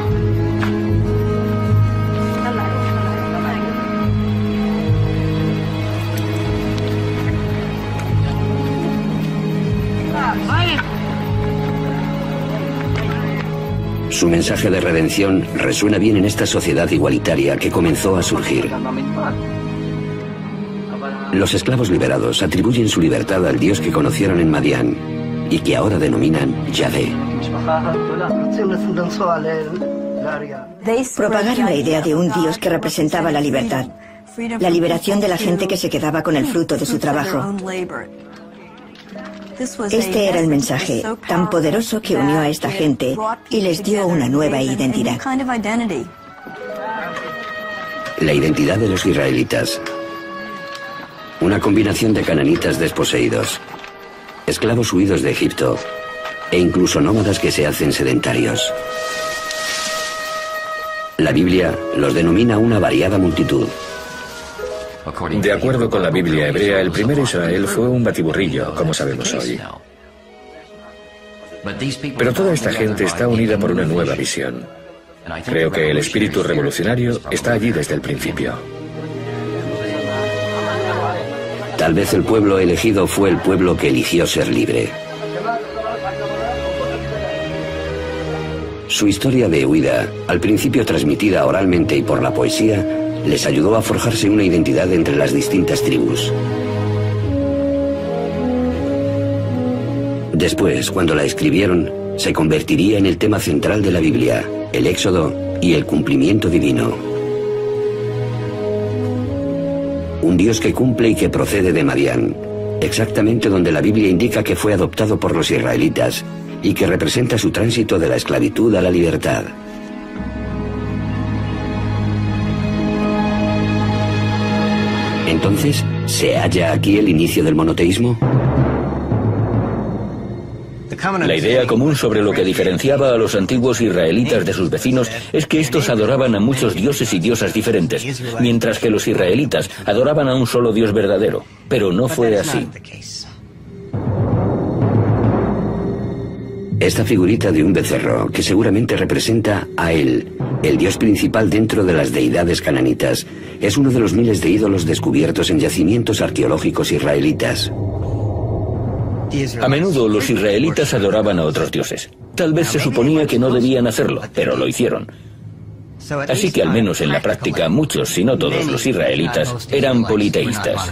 Speaker 1: Su mensaje de redención resuena bien en esta sociedad igualitaria que comenzó a surgir. Los esclavos liberados atribuyen su libertad al Dios que conocieron en Madián y que ahora denominan Yahvé.
Speaker 7: Propagaron la idea de un Dios que representaba la libertad, la liberación de la gente que se quedaba con el fruto de su trabajo. Este era el mensaje tan poderoso que unió a esta gente y les dio una nueva identidad.
Speaker 1: La identidad de los israelitas una combinación de cananitas desposeídos, esclavos huidos de Egipto e incluso nómadas que se hacen sedentarios. La Biblia los denomina una variada multitud.
Speaker 3: De acuerdo con la Biblia hebrea, el primer Israel fue un batiburrillo, como sabemos hoy. Pero toda esta gente está unida por una nueva visión. Creo que el espíritu revolucionario está allí desde el principio.
Speaker 1: Tal vez el pueblo elegido fue el pueblo que eligió ser libre. Su historia de huida, al principio transmitida oralmente y por la poesía, les ayudó a forjarse una identidad entre las distintas tribus. Después, cuando la escribieron, se convertiría en el tema central de la Biblia, el Éxodo y el cumplimiento divino. Un Dios que cumple y que procede de Madián, exactamente donde la Biblia indica que fue adoptado por los israelitas y que representa su tránsito de la esclavitud a la libertad. Entonces, ¿se halla aquí el inicio del monoteísmo?
Speaker 5: La idea común sobre lo que diferenciaba a los antiguos israelitas de sus vecinos es que estos adoraban a muchos dioses y diosas diferentes, mientras que los israelitas adoraban a un solo Dios verdadero. Pero no fue así.
Speaker 1: Esta figurita de un becerro, que seguramente representa a él, el dios principal dentro de las deidades cananitas, es uno de los miles de ídolos descubiertos en yacimientos arqueológicos israelitas.
Speaker 5: A menudo los israelitas adoraban a otros dioses. Tal vez se suponía que no debían hacerlo, pero lo hicieron. Así que al menos en la práctica muchos, si no todos los israelitas, eran politeístas.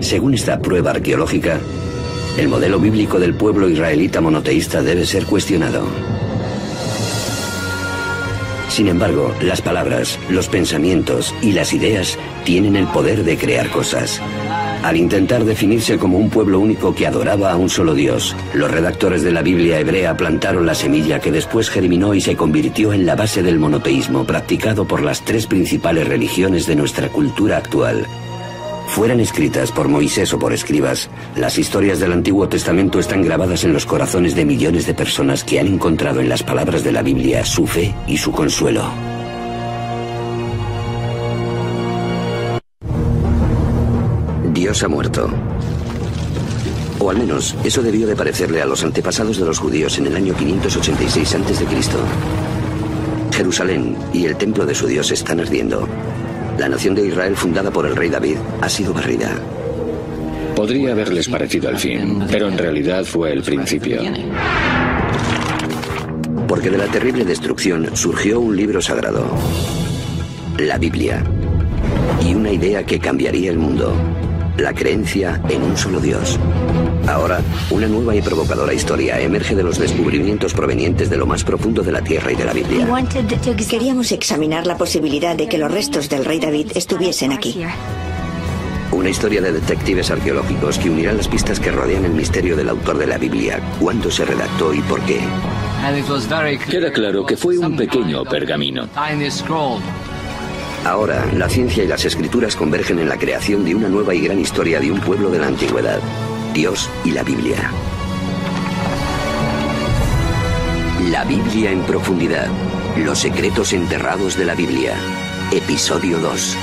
Speaker 1: Según esta prueba arqueológica, el modelo bíblico del pueblo israelita monoteísta debe ser cuestionado. Sin embargo, las palabras, los pensamientos y las ideas tienen el poder de crear cosas. Al intentar definirse como un pueblo único que adoraba a un solo Dios, los redactores de la Biblia hebrea plantaron la semilla que después germinó y se convirtió en la base del monoteísmo practicado por las tres principales religiones de nuestra cultura actual, fueran escritas por Moisés o por escribas, las historias del Antiguo Testamento están grabadas en los corazones de millones de personas que han encontrado en las palabras de la Biblia su fe y su consuelo. Ha muerto. O al menos eso debió de parecerle a los antepasados de los judíos en el año 586 a.C. Jerusalén y el templo de su Dios están ardiendo. La nación de Israel fundada por el rey David ha sido barrida.
Speaker 3: Podría haberles parecido el fin, pero en realidad fue el principio.
Speaker 1: Porque de la terrible destrucción surgió un libro sagrado, la Biblia, y una idea que cambiaría el mundo, la creencia en un solo Dios. Ahora, una nueva y provocadora historia emerge de los descubrimientos provenientes de lo más profundo de la tierra y de la Biblia.
Speaker 7: Queríamos examinar la posibilidad de que los restos del rey David estuviesen aquí.
Speaker 1: Una historia de detectives arqueológicos que unirá las pistas que rodean el misterio del autor de la Biblia, cuándo se redactó y por qué.
Speaker 5: Queda claro que fue un pequeño pergamino.
Speaker 1: Ahora, la ciencia y las escrituras convergen en la creación de una nueva y gran historia de un pueblo de la antigüedad, Dios y la Biblia. La Biblia en profundidad. Los secretos enterrados de la Biblia. Episodio 2.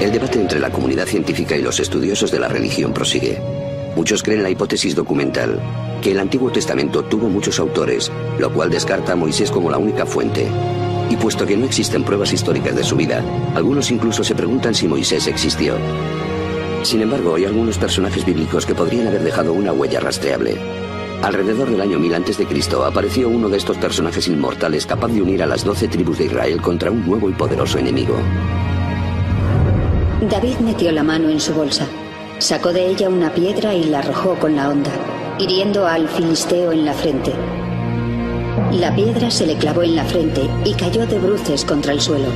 Speaker 1: El debate entre la comunidad científica y los estudiosos de la religión prosigue. Muchos creen la hipótesis documental, que el Antiguo Testamento tuvo muchos autores, lo cual descarta a Moisés como la única fuente. Y puesto que no existen pruebas históricas de su vida, algunos incluso se preguntan si Moisés existió. Sin embargo, hay algunos personajes bíblicos que podrían haber dejado una huella rastreable. Alrededor del año 1000 a.C. apareció uno de estos personajes inmortales capaz de unir a las doce tribus de Israel contra un nuevo y poderoso enemigo.
Speaker 4: David metió la mano en su bolsa. Sacó de ella una piedra y la arrojó con la onda, hiriendo al filisteo en la frente. La piedra se le clavó en la frente y cayó de bruces contra el suelo.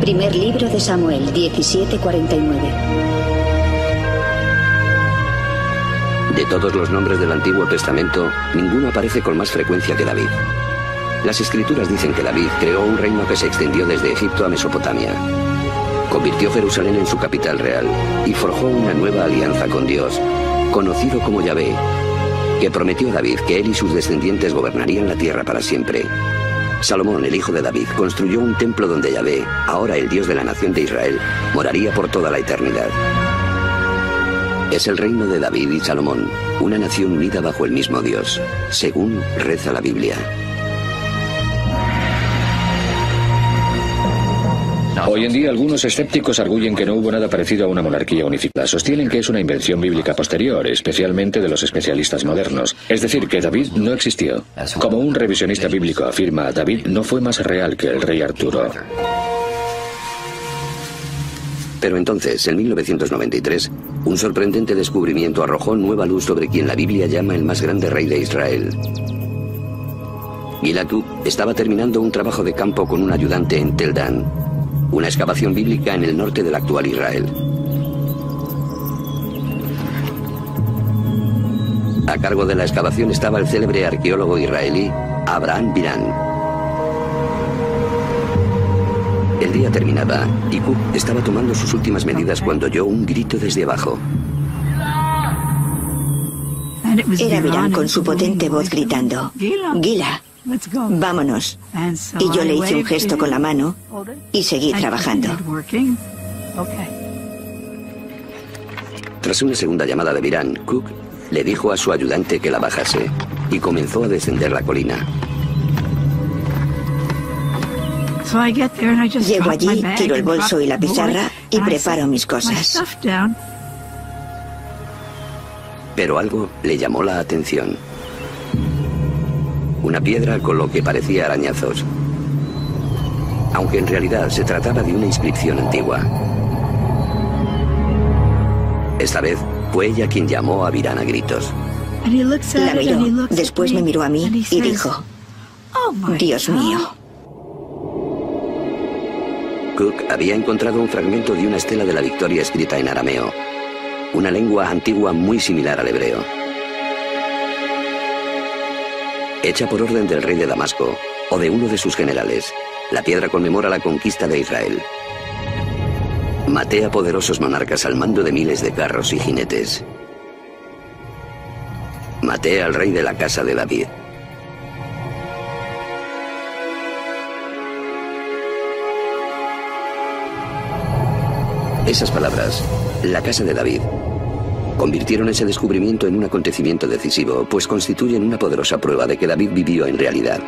Speaker 4: Primer libro de Samuel 1749.
Speaker 1: De todos los nombres del Antiguo Testamento, ninguno aparece con más frecuencia que David. Las escrituras dicen que David creó un reino que se extendió desde Egipto a Mesopotamia. Convirtió Jerusalén en su capital real y forjó una nueva alianza con Dios, conocido como Yahvé, que prometió a David que él y sus descendientes gobernarían la tierra para siempre. Salomón, el hijo de David, construyó un templo donde Yahvé, ahora el Dios de la nación de Israel, moraría por toda la eternidad. Es el reino de David y Salomón, una nación unida bajo el mismo Dios, según reza la Biblia.
Speaker 3: Hoy en día algunos escépticos arguyen que no hubo nada parecido a una monarquía unificada. Sostienen que es una invención bíblica posterior, especialmente de los especialistas modernos. Es decir, que David no existió. Como un revisionista bíblico afirma, David no fue más real que el rey Arturo.
Speaker 1: Pero entonces, en 1993, un sorprendente descubrimiento arrojó nueva luz sobre quien la Biblia llama el más grande rey de Israel. Gilatu estaba terminando un trabajo de campo con un ayudante en Tel Dan, una excavación bíblica en el norte del actual Israel. A cargo de la excavación estaba el célebre arqueólogo israelí Abraham Biran. El día terminaba y Cook estaba tomando sus últimas medidas cuando oyó un grito desde abajo.
Speaker 7: Era Biran con su potente voz gritando, Gila, vámonos. Y yo le hice un gesto con la mano y seguí trabajando.
Speaker 1: Tras una segunda llamada de Virán, Cook le dijo a su ayudante que la bajase y comenzó a descender la colina.
Speaker 7: Llego allí, tiro el bolso y la pizarra y preparo mis cosas.
Speaker 1: Pero algo le llamó la atención una piedra con lo que parecía arañazos, aunque en realidad se trataba de una inscripción antigua. Esta vez fue ella quien llamó a Virán a gritos.
Speaker 7: La miró, después me miró a mí y dijo, Dios mío.
Speaker 1: Cook había encontrado un fragmento de una estela de la victoria escrita en arameo, una lengua antigua muy similar al hebreo. Hecha por orden del rey de Damasco o de uno de sus generales. La piedra conmemora la conquista de Israel. Maté a poderosos monarcas al mando de miles de carros y jinetes. Maté al rey de la casa de David. Esas palabras, la casa de David, convirtieron ese descubrimiento en un acontecimiento decisivo, pues constituyen una poderosa prueba de que David vivió en realidad.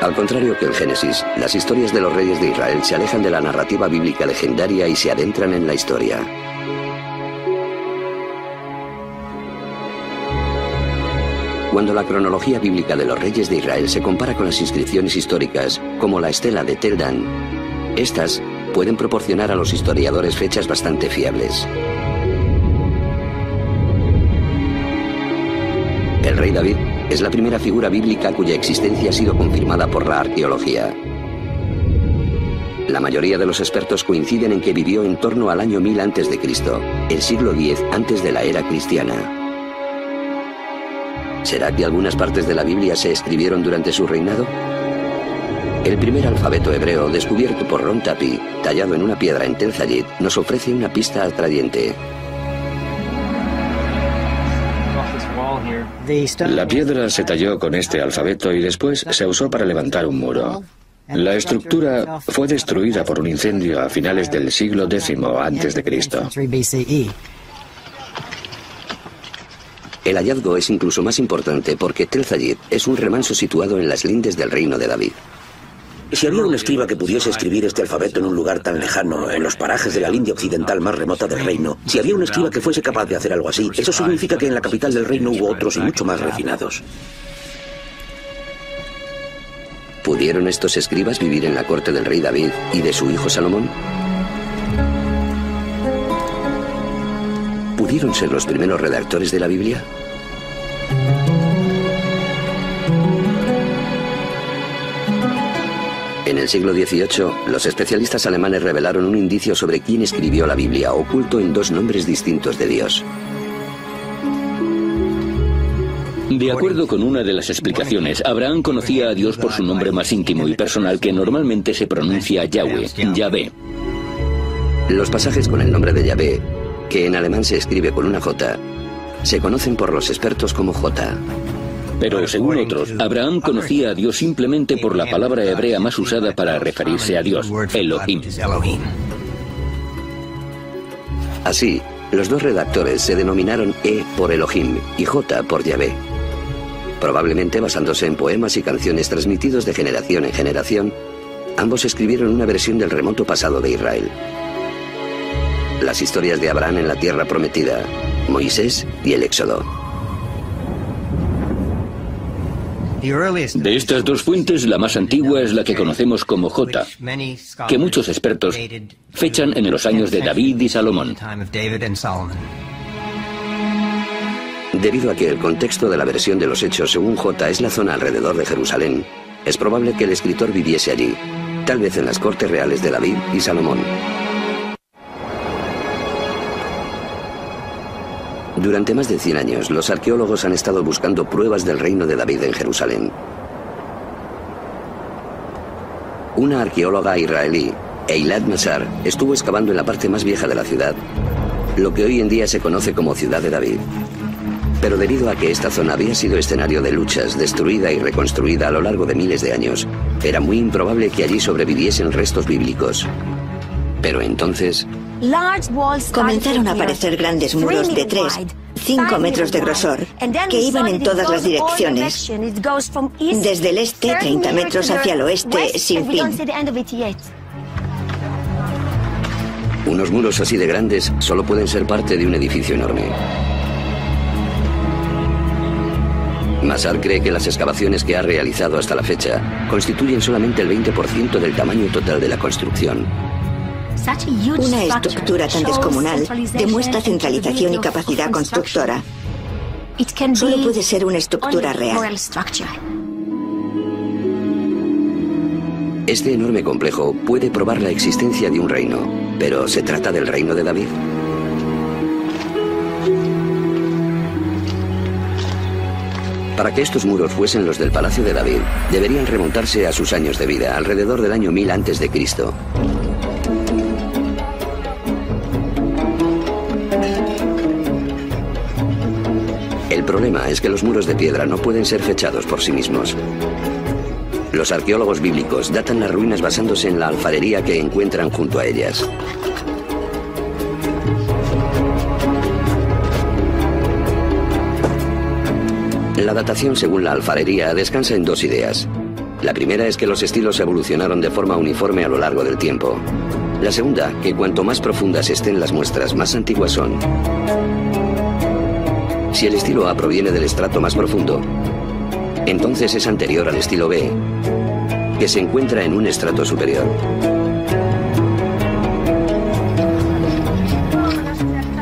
Speaker 1: Al contrario que el Génesis, las historias de los reyes de Israel se alejan de la narrativa bíblica legendaria y se adentran en la historia. Cuando la cronología bíblica de los reyes de Israel se compara con las inscripciones históricas, como la estela de Tel Dan, estas pueden proporcionar a los historiadores fechas bastante fiables. El rey David es la primera figura bíblica cuya existencia ha sido confirmada por la arqueología. La mayoría de los expertos coinciden en que vivió en torno al año 1000 a.C., el siglo X antes de la era cristiana. ¿Será que algunas partes de la Biblia se escribieron durante su reinado? El primer alfabeto hebreo descubierto por Ron Tapi, tallado en una piedra en Tel Zayid, nos ofrece una pista atrayente.
Speaker 3: La piedra se talló con este alfabeto y después se usó para levantar un muro. La estructura fue destruida por un incendio a finales del siglo X antes de Cristo.
Speaker 1: El hallazgo es incluso más importante porque Tel Zayid es un remanso situado en las lindes del reino de David.
Speaker 5: Si había un escriba que pudiese escribir este alfabeto en un lugar tan lejano, en los parajes de la India occidental más remota del reino, si había un escriba que fuese capaz de hacer algo así, eso significa que en la capital del reino hubo otros y mucho más refinados.
Speaker 1: ¿Pudieron estos escribas vivir en la corte del rey David y de su hijo Salomón? ¿Pudieron ser los primeros redactores de la Biblia? En el siglo XVIII, los especialistas alemanes revelaron un indicio sobre quién escribió la Biblia, oculto en dos nombres distintos de Dios.
Speaker 8: De acuerdo con una de las explicaciones, Abraham conocía a Dios por su nombre más íntimo y personal que normalmente se pronuncia Yahweh, Yahvé.
Speaker 1: Los pasajes con el nombre de Yahvé que en alemán se escribe con una J, se conocen por los expertos como J.
Speaker 8: Pero según otros, Abraham conocía a Dios simplemente por la palabra hebrea más usada para referirse a Dios, Elohim.
Speaker 1: Así, los dos redactores se denominaron E por Elohim y J por Yahvé. Probablemente basándose en poemas y canciones transmitidos de generación en generación, ambos escribieron una versión del remoto pasado de Israel. Las historias de Abraham en la tierra prometida, Moisés y el Éxodo.
Speaker 8: De estas dos fuentes, la más antigua es la que conocemos como J, que muchos expertos fechan en los años de David y Salomón.
Speaker 1: Debido a que el contexto de la versión de los hechos según J es la zona alrededor de Jerusalén, es probable que el escritor viviese allí, tal vez en las cortes reales de David y Salomón. Durante más de 100 años, los arqueólogos han estado buscando pruebas del reino de David en Jerusalén. Una arqueóloga israelí, Eilat Masar, estuvo excavando en la parte más vieja de la ciudad, lo que hoy en día se conoce como Ciudad de David. Pero debido a que esta zona había sido escenario de luchas, destruida y reconstruida a lo largo de miles de años, era muy improbable que allí sobreviviesen restos bíblicos. Pero entonces,
Speaker 7: Comenzaron a aparecer grandes muros de 3, 5 metros de grosor, que iban en todas las direcciones, desde el este 30 metros hacia el oeste sin fin.
Speaker 1: Unos muros así de grandes solo pueden ser parte de un edificio enorme. Masar cree que las excavaciones que ha realizado hasta la fecha constituyen solamente el 20% del tamaño total de la construcción.
Speaker 7: Una estructura tan descomunal demuestra centralización y capacidad constructora. Solo puede ser una estructura real.
Speaker 1: Este enorme complejo puede probar la existencia de un reino, pero ¿se trata del reino de David? Para que estos muros fuesen los del Palacio de David, deberían remontarse a sus años de vida, alrededor del año 1000 antes problema es que los muros de piedra no pueden ser fechados por sí mismos. Los arqueólogos bíblicos datan las ruinas basándose en la alfarería que encuentran junto a ellas. La datación según la alfarería descansa en dos ideas. La primera es que los estilos evolucionaron de forma uniforme a lo largo del tiempo. La segunda, que cuanto más profundas estén las muestras, más antiguas son. Si el estilo A proviene del estrato más profundo, entonces es anterior al estilo B, que se encuentra en un estrato superior.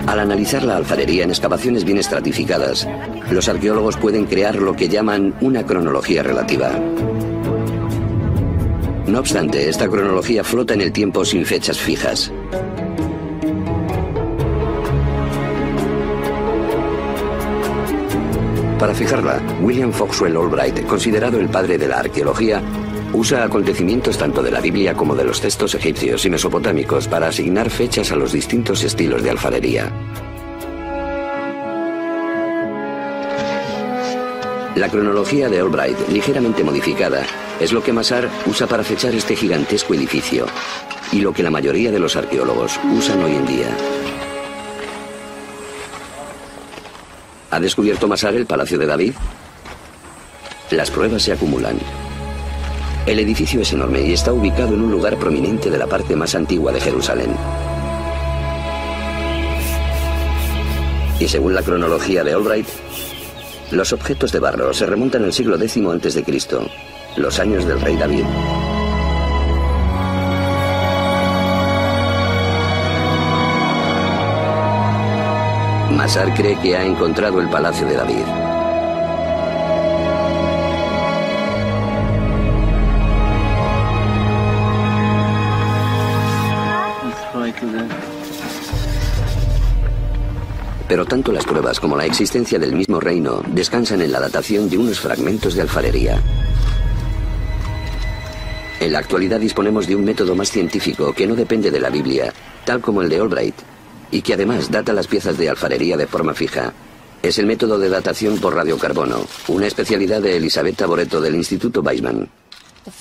Speaker 1: Al analizar la alfarería en excavaciones bien estratificadas, los arqueólogos pueden crear lo que llaman una cronología relativa. No obstante, esta cronología flota en el tiempo sin fechas fijas. Para fijarla, William Foxwell Albright, considerado el padre de la arqueología, usa acontecimientos tanto de la Biblia como de los textos egipcios y mesopotámicos para asignar fechas a los distintos estilos de alfarería. La cronología de Albright, ligeramente modificada, es lo que Massar usa para fechar este gigantesco edificio y lo que la mayoría de los arqueólogos usan hoy en día. ¿Ha descubierto Masar el Palacio de David? Las pruebas se acumulan. El edificio es enorme y está ubicado en un lugar prominente de la parte más antigua de Jerusalén. Y según la cronología de Albright, los objetos de barro se remontan al siglo X a.C., los años del rey David. Masar cree que ha encontrado el palacio de David. Pero tanto las pruebas como la existencia del mismo reino descansan en la datación de unos fragmentos de alfarería. En la actualidad disponemos de un método más científico que no depende de la Biblia, tal como el de Albright, y que además data las piezas de alfarería de forma fija. Es el método de datación por radiocarbono, una especialidad de Elisabetta Boreto del Instituto Weizmann.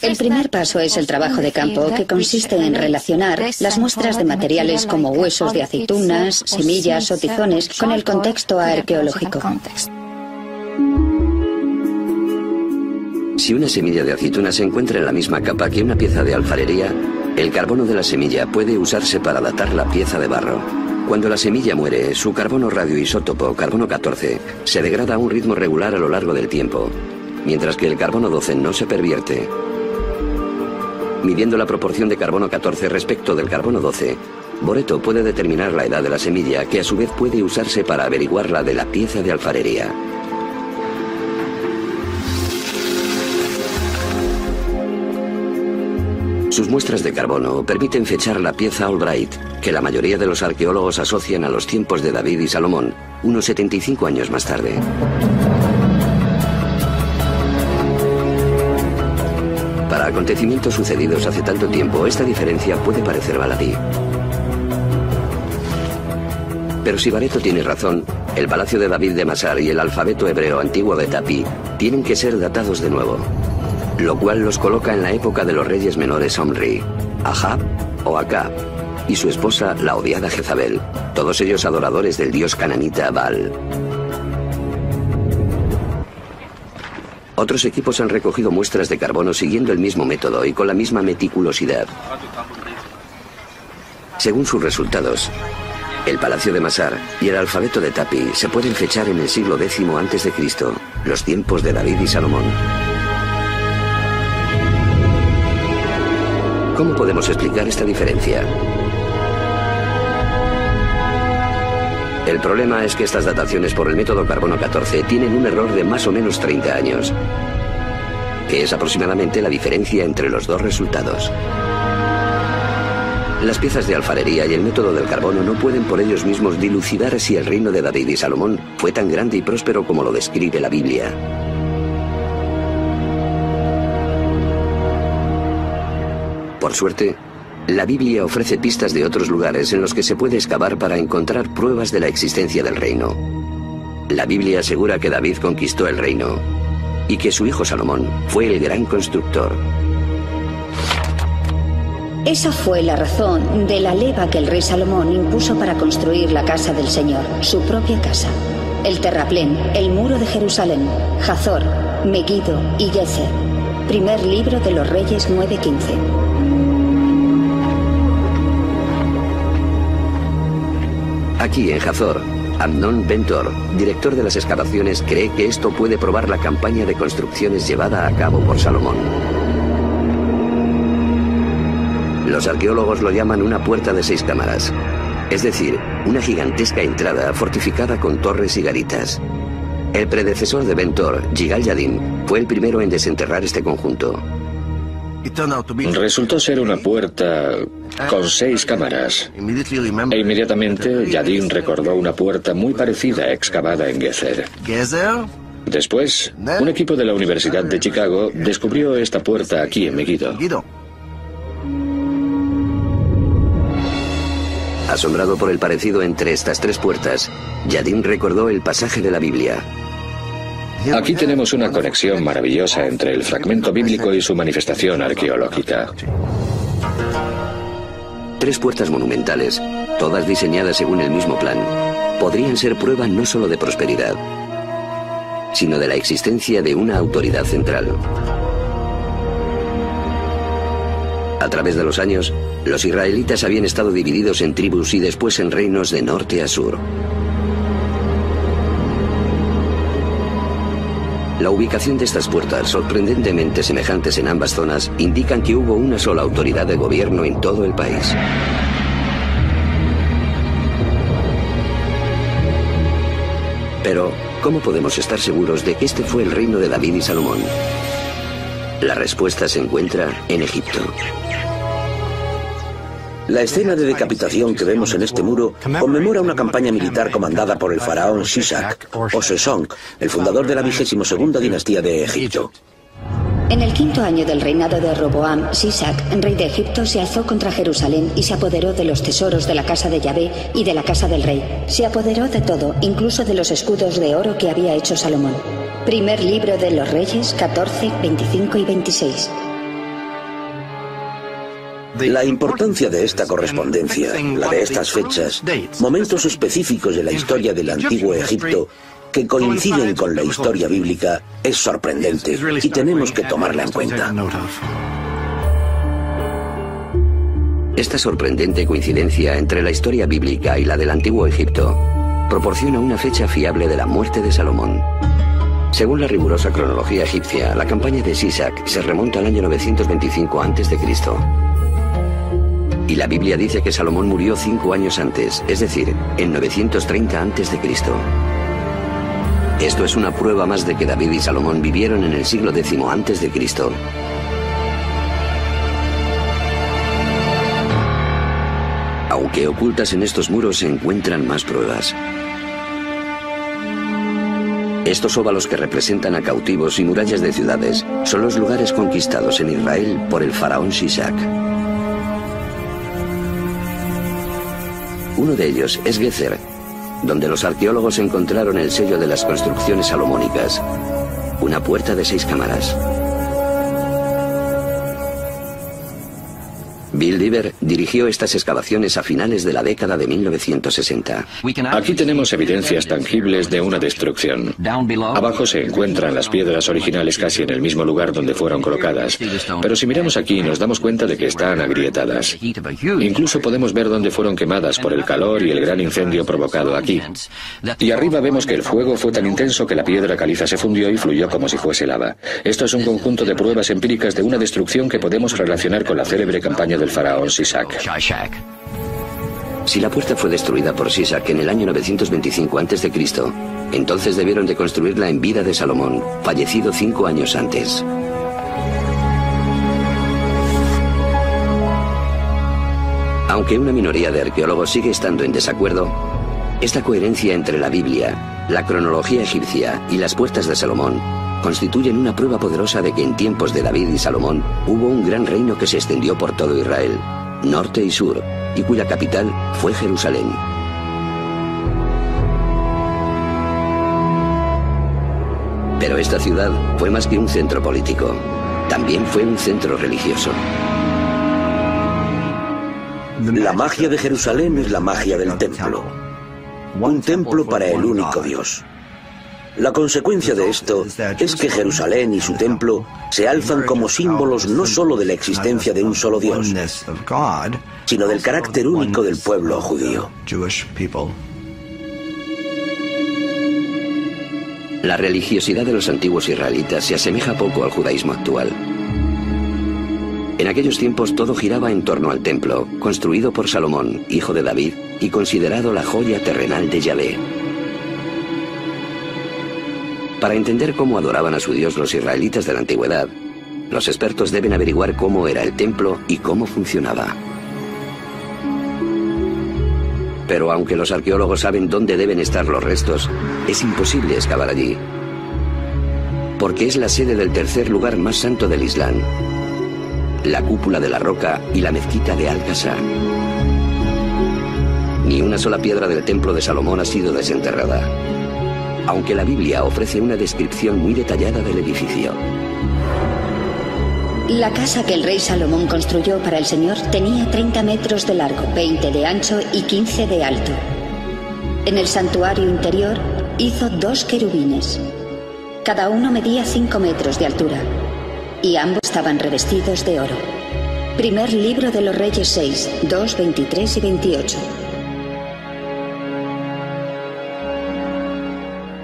Speaker 4: El primer paso es el trabajo de campo, que consiste en relacionar las muestras de materiales como huesos de aceitunas, semillas o tizones con el contexto arqueológico.
Speaker 1: Si una semilla de aceituna se encuentra en la misma capa que una pieza de alfarería, el carbono de la semilla puede usarse para datar la pieza de barro. Cuando la semilla muere, su carbono radioisótopo, carbono 14, se degrada a un ritmo regular a lo largo del tiempo, mientras que el carbono 12 no se pervierte. Midiendo la proporción de carbono 14 respecto del carbono 12, Boreto puede determinar la edad de la semilla, que a su vez puede usarse para averiguar la de la pieza de alfarería. Sus muestras de carbono permiten fechar la pieza Albright, que la mayoría de los arqueólogos asocian a los tiempos de David y Salomón, unos 75 años más tarde. Para acontecimientos sucedidos hace tanto tiempo, esta diferencia puede parecer baladí. Pero si Bareto tiene razón, el palacio de David de Masar y el alfabeto hebreo antiguo de Tapi tienen que ser datados de nuevo, lo cual los coloca en la época de los reyes menores Omri, Ahab o Acab, y su esposa, la odiada Jezabel, todos ellos adoradores del dios cananita Baal. Otros equipos han recogido muestras de carbono siguiendo el mismo método y con la misma meticulosidad. Según sus resultados, el Palacio de Masar y el alfabeto de Tapi se pueden fechar en el siglo X a.C., los tiempos de David y Salomón. ¿Cómo podemos explicar esta diferencia? El problema es que estas dataciones por el método carbono 14 tienen un error de más o menos 30 años, que es aproximadamente la diferencia entre los dos resultados. Las piezas de alfarería y el método del carbono no pueden por ellos mismos dilucidar si el reino de David y Salomón fue tan grande y próspero como lo describe la Biblia. Por suerte, la Biblia ofrece pistas de otros lugares en los que se puede excavar para encontrar pruebas de la existencia del reino. La Biblia asegura que David conquistó el reino y que su hijo Salomón fue el gran constructor.
Speaker 4: Esa fue la razón de la leva que el rey Salomón impuso para construir la casa del Señor, su propia casa. El terraplén, el muro de Jerusalén, Hazor, Megiddo y Gezer. Primer libro de los Reyes 9:15.
Speaker 1: Aquí en Hazor, Amnon Bentor, director de las excavaciones, cree que esto puede probar la campaña de construcciones llevada a cabo por Salomón. Los arqueólogos lo llaman una puerta de seis cámaras, es decir, una gigantesca entrada fortificada con torres y garitas. El predecesor de Bentor, Gigal Yadin, fue el primero en desenterrar este conjunto.
Speaker 3: Resultó ser una puerta con seis cámaras. E inmediatamente Yadin recordó una puerta muy parecida excavada en Gezer. Después, un equipo de la Universidad de Chicago descubrió esta puerta aquí en Megiddo.
Speaker 1: Asombrado por el parecido entre estas tres puertas, Yadin recordó el pasaje de la Biblia.
Speaker 3: Aquí tenemos una conexión maravillosa entre el fragmento bíblico y su manifestación arqueológica.
Speaker 1: Tres puertas monumentales, todas diseñadas según el mismo plan, podrían ser prueba no solo de prosperidad, sino de la existencia de una autoridad central. A través de los años, los israelitas habían estado divididos en tribus y después en reinos de norte a sur. La ubicación de estas puertas, sorprendentemente semejantes en ambas zonas, indican que hubo una sola autoridad de gobierno en todo el país. Pero, ¿cómo podemos estar seguros de que este fue el reino de David y Salomón? La respuesta se encuentra en Egipto.
Speaker 5: La escena de decapitación que vemos en este muro conmemora una campaña militar comandada por el faraón Shishak o Sesong, el fundador de la vigésimo segunda dinastía de Egipto.
Speaker 9: En el quinto año del reinado de Roboam, Sisac, rey de Egipto, se alzó contra Jerusalén y se apoderó de los tesoros de la casa de Yahvé y de la casa del rey. Se apoderó de todo, incluso de los escudos de oro que había hecho Salomón. Primer libro de los Reyes 14, 25 y 26.
Speaker 2: La importancia de esta correspondencia, la de estas fechas, momentos específicos de la historia del antiguo Egipto, que coinciden con la historia bíblica es sorprendente y tenemos que tomarla en cuenta.
Speaker 1: Esta sorprendente coincidencia entre la historia bíblica y la del antiguo Egipto proporciona una fecha fiable de la muerte de Salomón. Según la rigurosa cronología egipcia, la campaña de Sisac se remonta al año 925 a.C. Y la Biblia dice que Salomón murió cinco años antes, es decir, en 930 a.C. Esto es una prueba más de que David y Salomón vivieron en el siglo X antes de Cristo. Aunque ocultas en estos muros se encuentran más pruebas. Estos óvalos que representan a cautivos y murallas de ciudades son los lugares conquistados en Israel por el faraón Shishak. Uno de ellos es Gezer, donde los arqueólogos encontraron el sello de las construcciones salomónicas, una puerta de seis cámaras. Bill Diver dirigió estas excavaciones a finales de la década de 1960.
Speaker 3: Aquí tenemos evidencias tangibles de una destrucción. Abajo se encuentran las piedras originales casi en el mismo lugar donde fueron colocadas, pero si miramos aquí nos damos cuenta de que están agrietadas. Incluso podemos ver dónde fueron quemadas por el calor y el gran incendio provocado aquí. Y arriba vemos que el fuego fue tan intenso que la piedra caliza se fundió y fluyó como si fuese lava. Esto es un conjunto de pruebas empíricas de una destrucción que podemos relacionar con la célebre campaña del faraón Sisak.
Speaker 1: Si la puerta fue destruida por Sisak en el año 925 a.C., entonces debieron de construirla en vida de Salomón, fallecido cinco años antes. Aunque una minoría de arqueólogos sigue estando en desacuerdo, esta coherencia entre la Biblia, la cronología egipcia y las puertas de Salomón constituyen una prueba poderosa de que en tiempos de David y Salomón hubo un gran reino que se extendió por todo Israel, norte y sur, y cuya capital fue Jerusalén. Pero esta ciudad fue más que un centro político, también fue un centro religioso.
Speaker 2: La magia de Jerusalén es la magia del templo, un templo para el único Dios. La consecuencia de esto es que Jerusalén y su templo se alzan como símbolos no solo de la existencia de un solo Dios, sino del carácter único del pueblo judío.
Speaker 1: La religiosidad de los antiguos israelitas se asemeja poco al judaísmo actual. En aquellos tiempos todo giraba en torno al templo, construido por Salomón, hijo de David, y considerado la joya terrenal de Yahvé. Para entender cómo adoraban a su Dios los israelitas de la antigüedad, los expertos deben averiguar cómo era el templo y cómo funcionaba. Pero aunque los arqueólogos saben dónde deben estar los restos, es imposible excavar allí. Porque es la sede del tercer lugar más santo del Islam, la cúpula de la roca y la mezquita de Al-Qasr. Ni una sola piedra del templo de Salomón ha sido desenterrada aunque la Biblia ofrece una descripción muy detallada del edificio.
Speaker 9: La casa que el rey Salomón construyó para el Señor tenía 30 metros de largo, 20 de ancho y 15 de alto. En el santuario interior hizo dos querubines. Cada uno medía 5 metros de altura y ambos estaban revestidos de oro. Primer libro de los Reyes 6, 2, 23 y 28.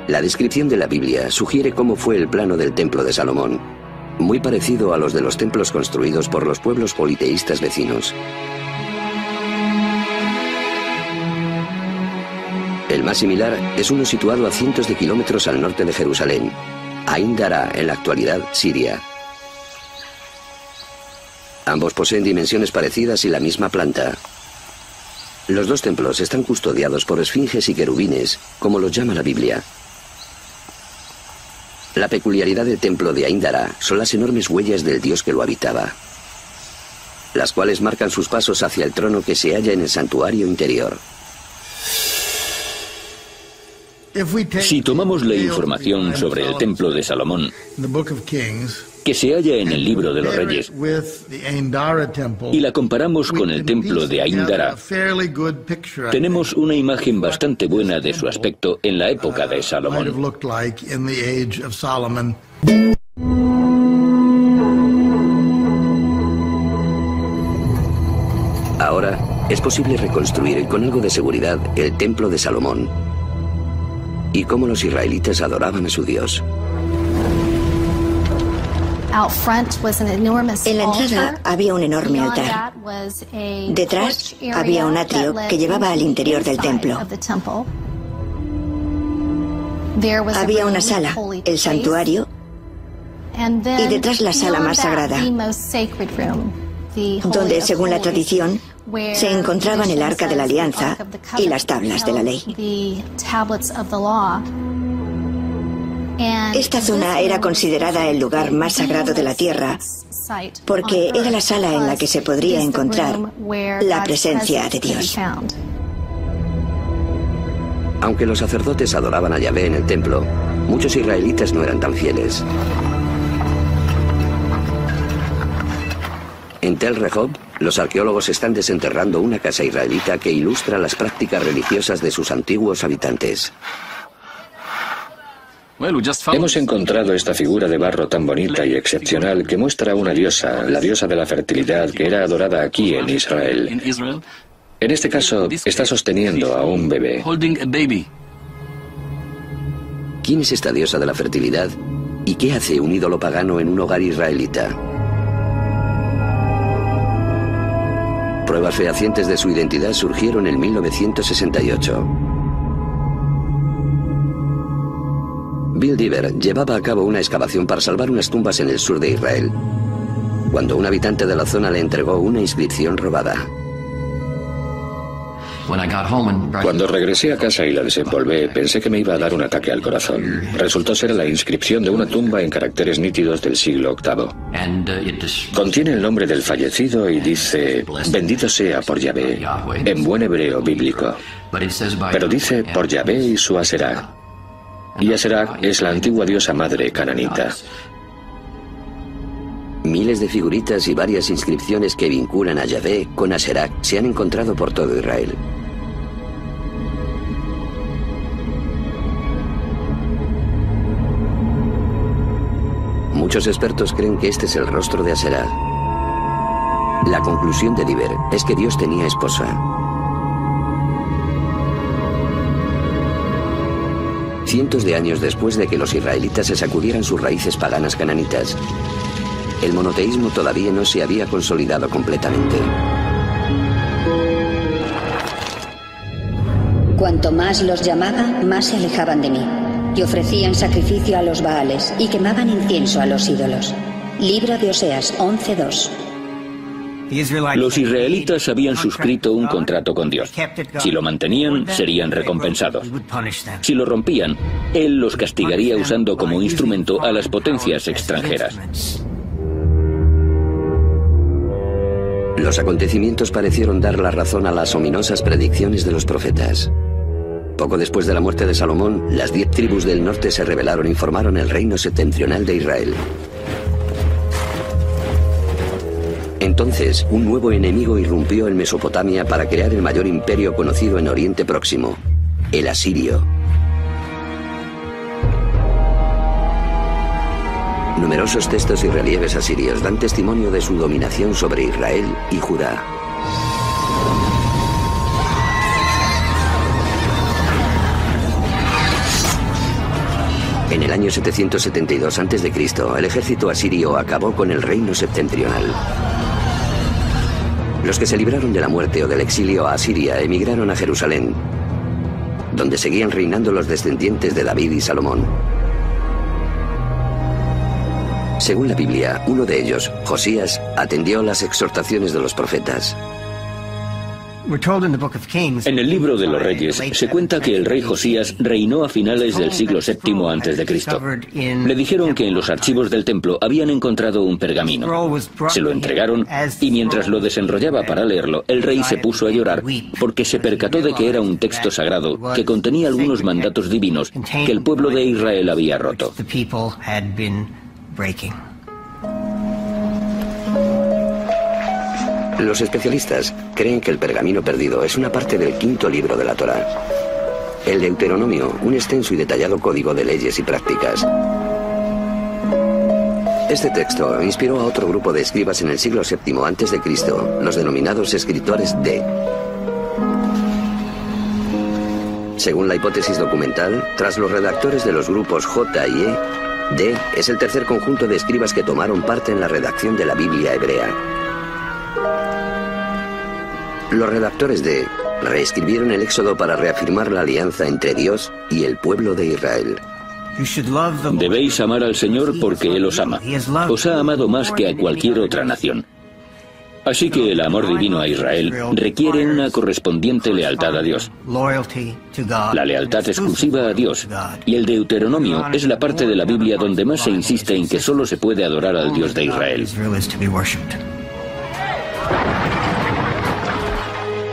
Speaker 1: La descripción de la Biblia sugiere cómo fue el plano del templo de Salomón, muy parecido a los de los templos construidos por los pueblos politeístas vecinos. El más similar es uno situado a cientos de kilómetros al norte de Jerusalén, Ain Dara, en la actualidad Siria. Ambos poseen dimensiones parecidas y la misma planta. Los dos templos están custodiados por esfinges y querubines, como los llama la Biblia. La peculiaridad del templo de Aindara son las enormes huellas del dios que lo habitaba, las cuales marcan sus pasos hacia el trono que se halla en el santuario interior.
Speaker 8: Si tomamos la información sobre el templo de Salomón, que se halla en el libro de los reyes, y la comparamos con el templo de Aindara, tenemos una imagen bastante buena de su aspecto en la época de Salomón.
Speaker 1: Ahora es posible reconstruir con algo de seguridad el templo de Salomón y cómo los israelitas adoraban a su Dios.
Speaker 7: En la entrada había un enorme altar. Detrás había un atrio que llevaba al interior del templo. Había una sala, el santuario, y detrás la sala más sagrada, donde, según la tradición, se encontraban el arca de la alianza y las tablas de la ley. Esta zona era considerada el lugar más sagrado de la tierra porque era la sala en la que se podría encontrar la presencia de Dios.
Speaker 1: Aunque los sacerdotes adoraban a Yahvé en el templo, muchos israelitas no eran tan fieles. En Tel Rehob, los arqueólogos están desenterrando una casa israelita que ilustra las prácticas religiosas de sus antiguos habitantes.
Speaker 3: Hemos encontrado esta figura de barro tan bonita y excepcional que muestra a una diosa, la diosa de la fertilidad, que era adorada aquí en Israel. En este caso, está sosteniendo a un bebé.
Speaker 1: ¿Quién es esta diosa de la fertilidad y qué hace un ídolo pagano en un hogar israelita? Pruebas fehacientes de su identidad surgieron en 1968. Bill Diver llevaba a cabo una excavación para salvar unas tumbas en el sur de Israel, cuando un habitante de la zona le entregó una inscripción robada.
Speaker 3: Cuando regresé a casa y la desenvolvé, pensé que me iba a dar un ataque al corazón. Resultó ser la inscripción de una tumba en caracteres nítidos del siglo VIII. Contiene el nombre del fallecido y dice, bendito sea por Yahvé, en buen hebreo bíblico. Pero dice por Yahvé y su Aserá, y Aserak es la antigua diosa madre cananita.
Speaker 1: Miles de figuritas y varias inscripciones que vinculan a Yahvé con Aserak se han encontrado por todo Israel. Muchos expertos creen que este es el rostro de Aserak. La conclusión de Diver es que Dios tenía esposa. Cientos de años después de que los israelitas se sacudieran sus raíces paganas cananitas, el monoteísmo todavía no se había consolidado completamente.
Speaker 4: Cuanto más los llamaba, más se alejaban de mí, y ofrecían sacrificio a los Baales y quemaban incienso a los ídolos. Libro de Oseas 11.2
Speaker 8: los israelitas habían suscrito un contrato con Dios. Si lo mantenían, serían recompensados. Si lo rompían, Él los castigaría usando como instrumento a las potencias extranjeras.
Speaker 1: Los acontecimientos parecieron dar la razón a las ominosas predicciones de los profetas. Poco después de la muerte de Salomón, las diez tribus del norte se rebelaron y formaron el reino septentrional de Israel. Entonces, un nuevo enemigo irrumpió en Mesopotamia para crear el mayor imperio conocido en Oriente Próximo, el asirio. Numerosos textos y relieves asirios dan testimonio de su dominación sobre Israel y Judá. En el año 772 a.C., el ejército asirio acabó con el reino septentrional. Los que se libraron de la muerte o del exilio a Asiria emigraron a Jerusalén, donde seguían reinando los descendientes de David y Salomón. Según la Biblia, uno de ellos, Josías, atendió las exhortaciones de los profetas.
Speaker 8: En el libro de los reyes se cuenta que el rey Josías reinó a finales del siglo VII a.C. Le dijeron que en los archivos del templo habían encontrado un pergamino. Se lo entregaron y mientras lo desenrollaba para leerlo, el rey se puso a llorar porque se percató de que era un texto sagrado que contenía algunos mandatos divinos que el pueblo de Israel había roto.
Speaker 1: Los especialistas creen que el pergamino perdido es una parte del quinto libro de la Torá. El Deuteronomio, un extenso y detallado código de leyes y prácticas. Este texto inspiró a otro grupo de escribas en el siglo VII a.C., los denominados escritores de. Según la hipótesis documental, tras los redactores de los grupos J y E, D es el tercer conjunto de escribas que tomaron parte en la redacción de la Biblia hebrea. Los redactores de reescribieron el Éxodo para reafirmar la alianza entre Dios y el pueblo de Israel.
Speaker 8: Debéis amar al Señor porque Él os ama. Os ha amado más que a cualquier otra nación. Así que el amor divino a Israel requiere una correspondiente lealtad a Dios. La lealtad exclusiva a Dios. Y el Deuteronomio es la parte de la Biblia donde más se insiste en que solo se puede adorar al Dios de Israel.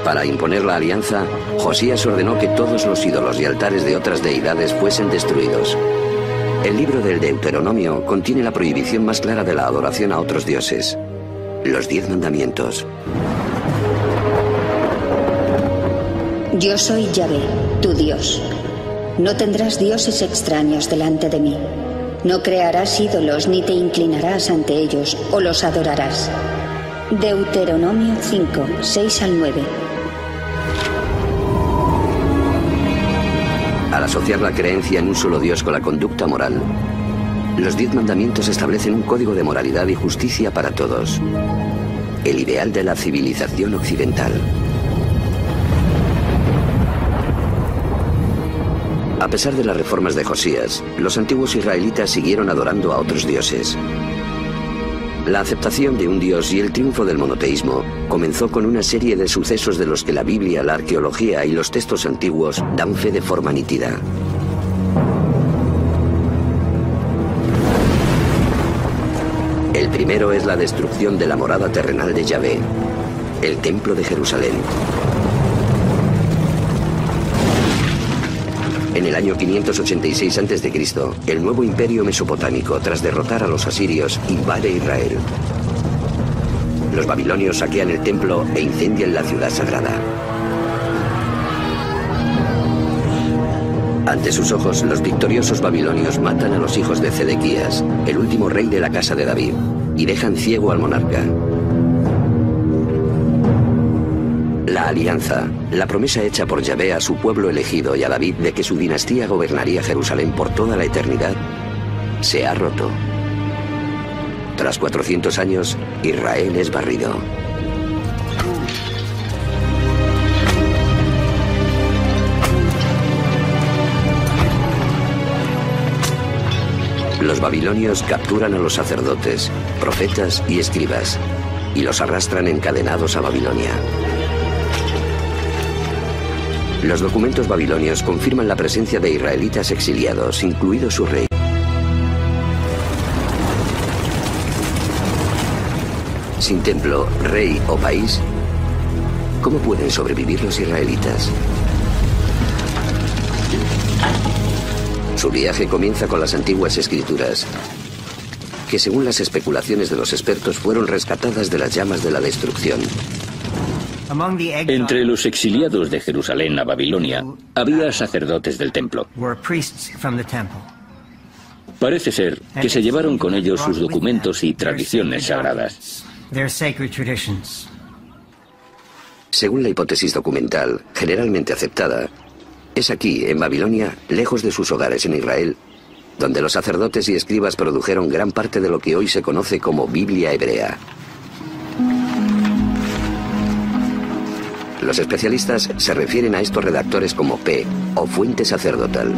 Speaker 1: Para imponer la alianza, Josías ordenó que todos los ídolos y altares de otras deidades fuesen destruidos. El libro del Deuteronomio contiene la prohibición más clara de la adoración a otros dioses, los diez mandamientos.
Speaker 4: Yo soy Yahvé, tu Dios. No tendrás dioses extraños delante de mí. No crearás ídolos ni te inclinarás ante ellos o los adorarás. Deuteronomio 5, 6 al 9.
Speaker 1: Asociar la creencia en un solo Dios con la conducta moral, los diez mandamientos establecen un código de moralidad y justicia para todos, el ideal de la civilización occidental. A pesar de las reformas de Josías, los antiguos israelitas siguieron adorando a otros dioses. La aceptación de un dios y el triunfo del monoteísmo comenzó con una serie de sucesos de los que la Biblia, la arqueología y los textos antiguos dan fe de forma nítida. El primero es la destrucción de la morada terrenal de Yahvé, el templo de Jerusalén. En el año 586 a.C., el nuevo imperio mesopotámico, tras derrotar a los asirios, invade Israel. Los babilonios saquean el templo e incendian la ciudad sagrada. Ante sus ojos, los victoriosos babilonios matan a los hijos de Zedequías, el último rey de la casa de David, y dejan ciego al monarca. La alianza, la promesa hecha por Yahvé a su pueblo elegido y a David de que su dinastía gobernaría Jerusalén por toda la eternidad, se ha roto. Tras 400 años, Israel es barrido. Los babilonios capturan a los sacerdotes, profetas y escribas y los arrastran encadenados a Babilonia. Los documentos babilonios confirman la presencia de israelitas exiliados, incluido su rey. Sin templo, rey o país, ¿cómo pueden sobrevivir los israelitas? Su viaje comienza con las antiguas escrituras, que según las especulaciones de los expertos fueron rescatadas de las llamas de la destrucción.
Speaker 8: Entre los exiliados de Jerusalén a Babilonia había sacerdotes del templo. Parece ser que se llevaron con ellos sus documentos y tradiciones sagradas.
Speaker 1: Según la hipótesis documental, generalmente aceptada, es aquí, en Babilonia, lejos de sus hogares en Israel, donde los sacerdotes y escribas produjeron gran parte de lo que hoy se conoce como Biblia hebrea. Los especialistas se refieren a estos redactores como P o fuente sacerdotal.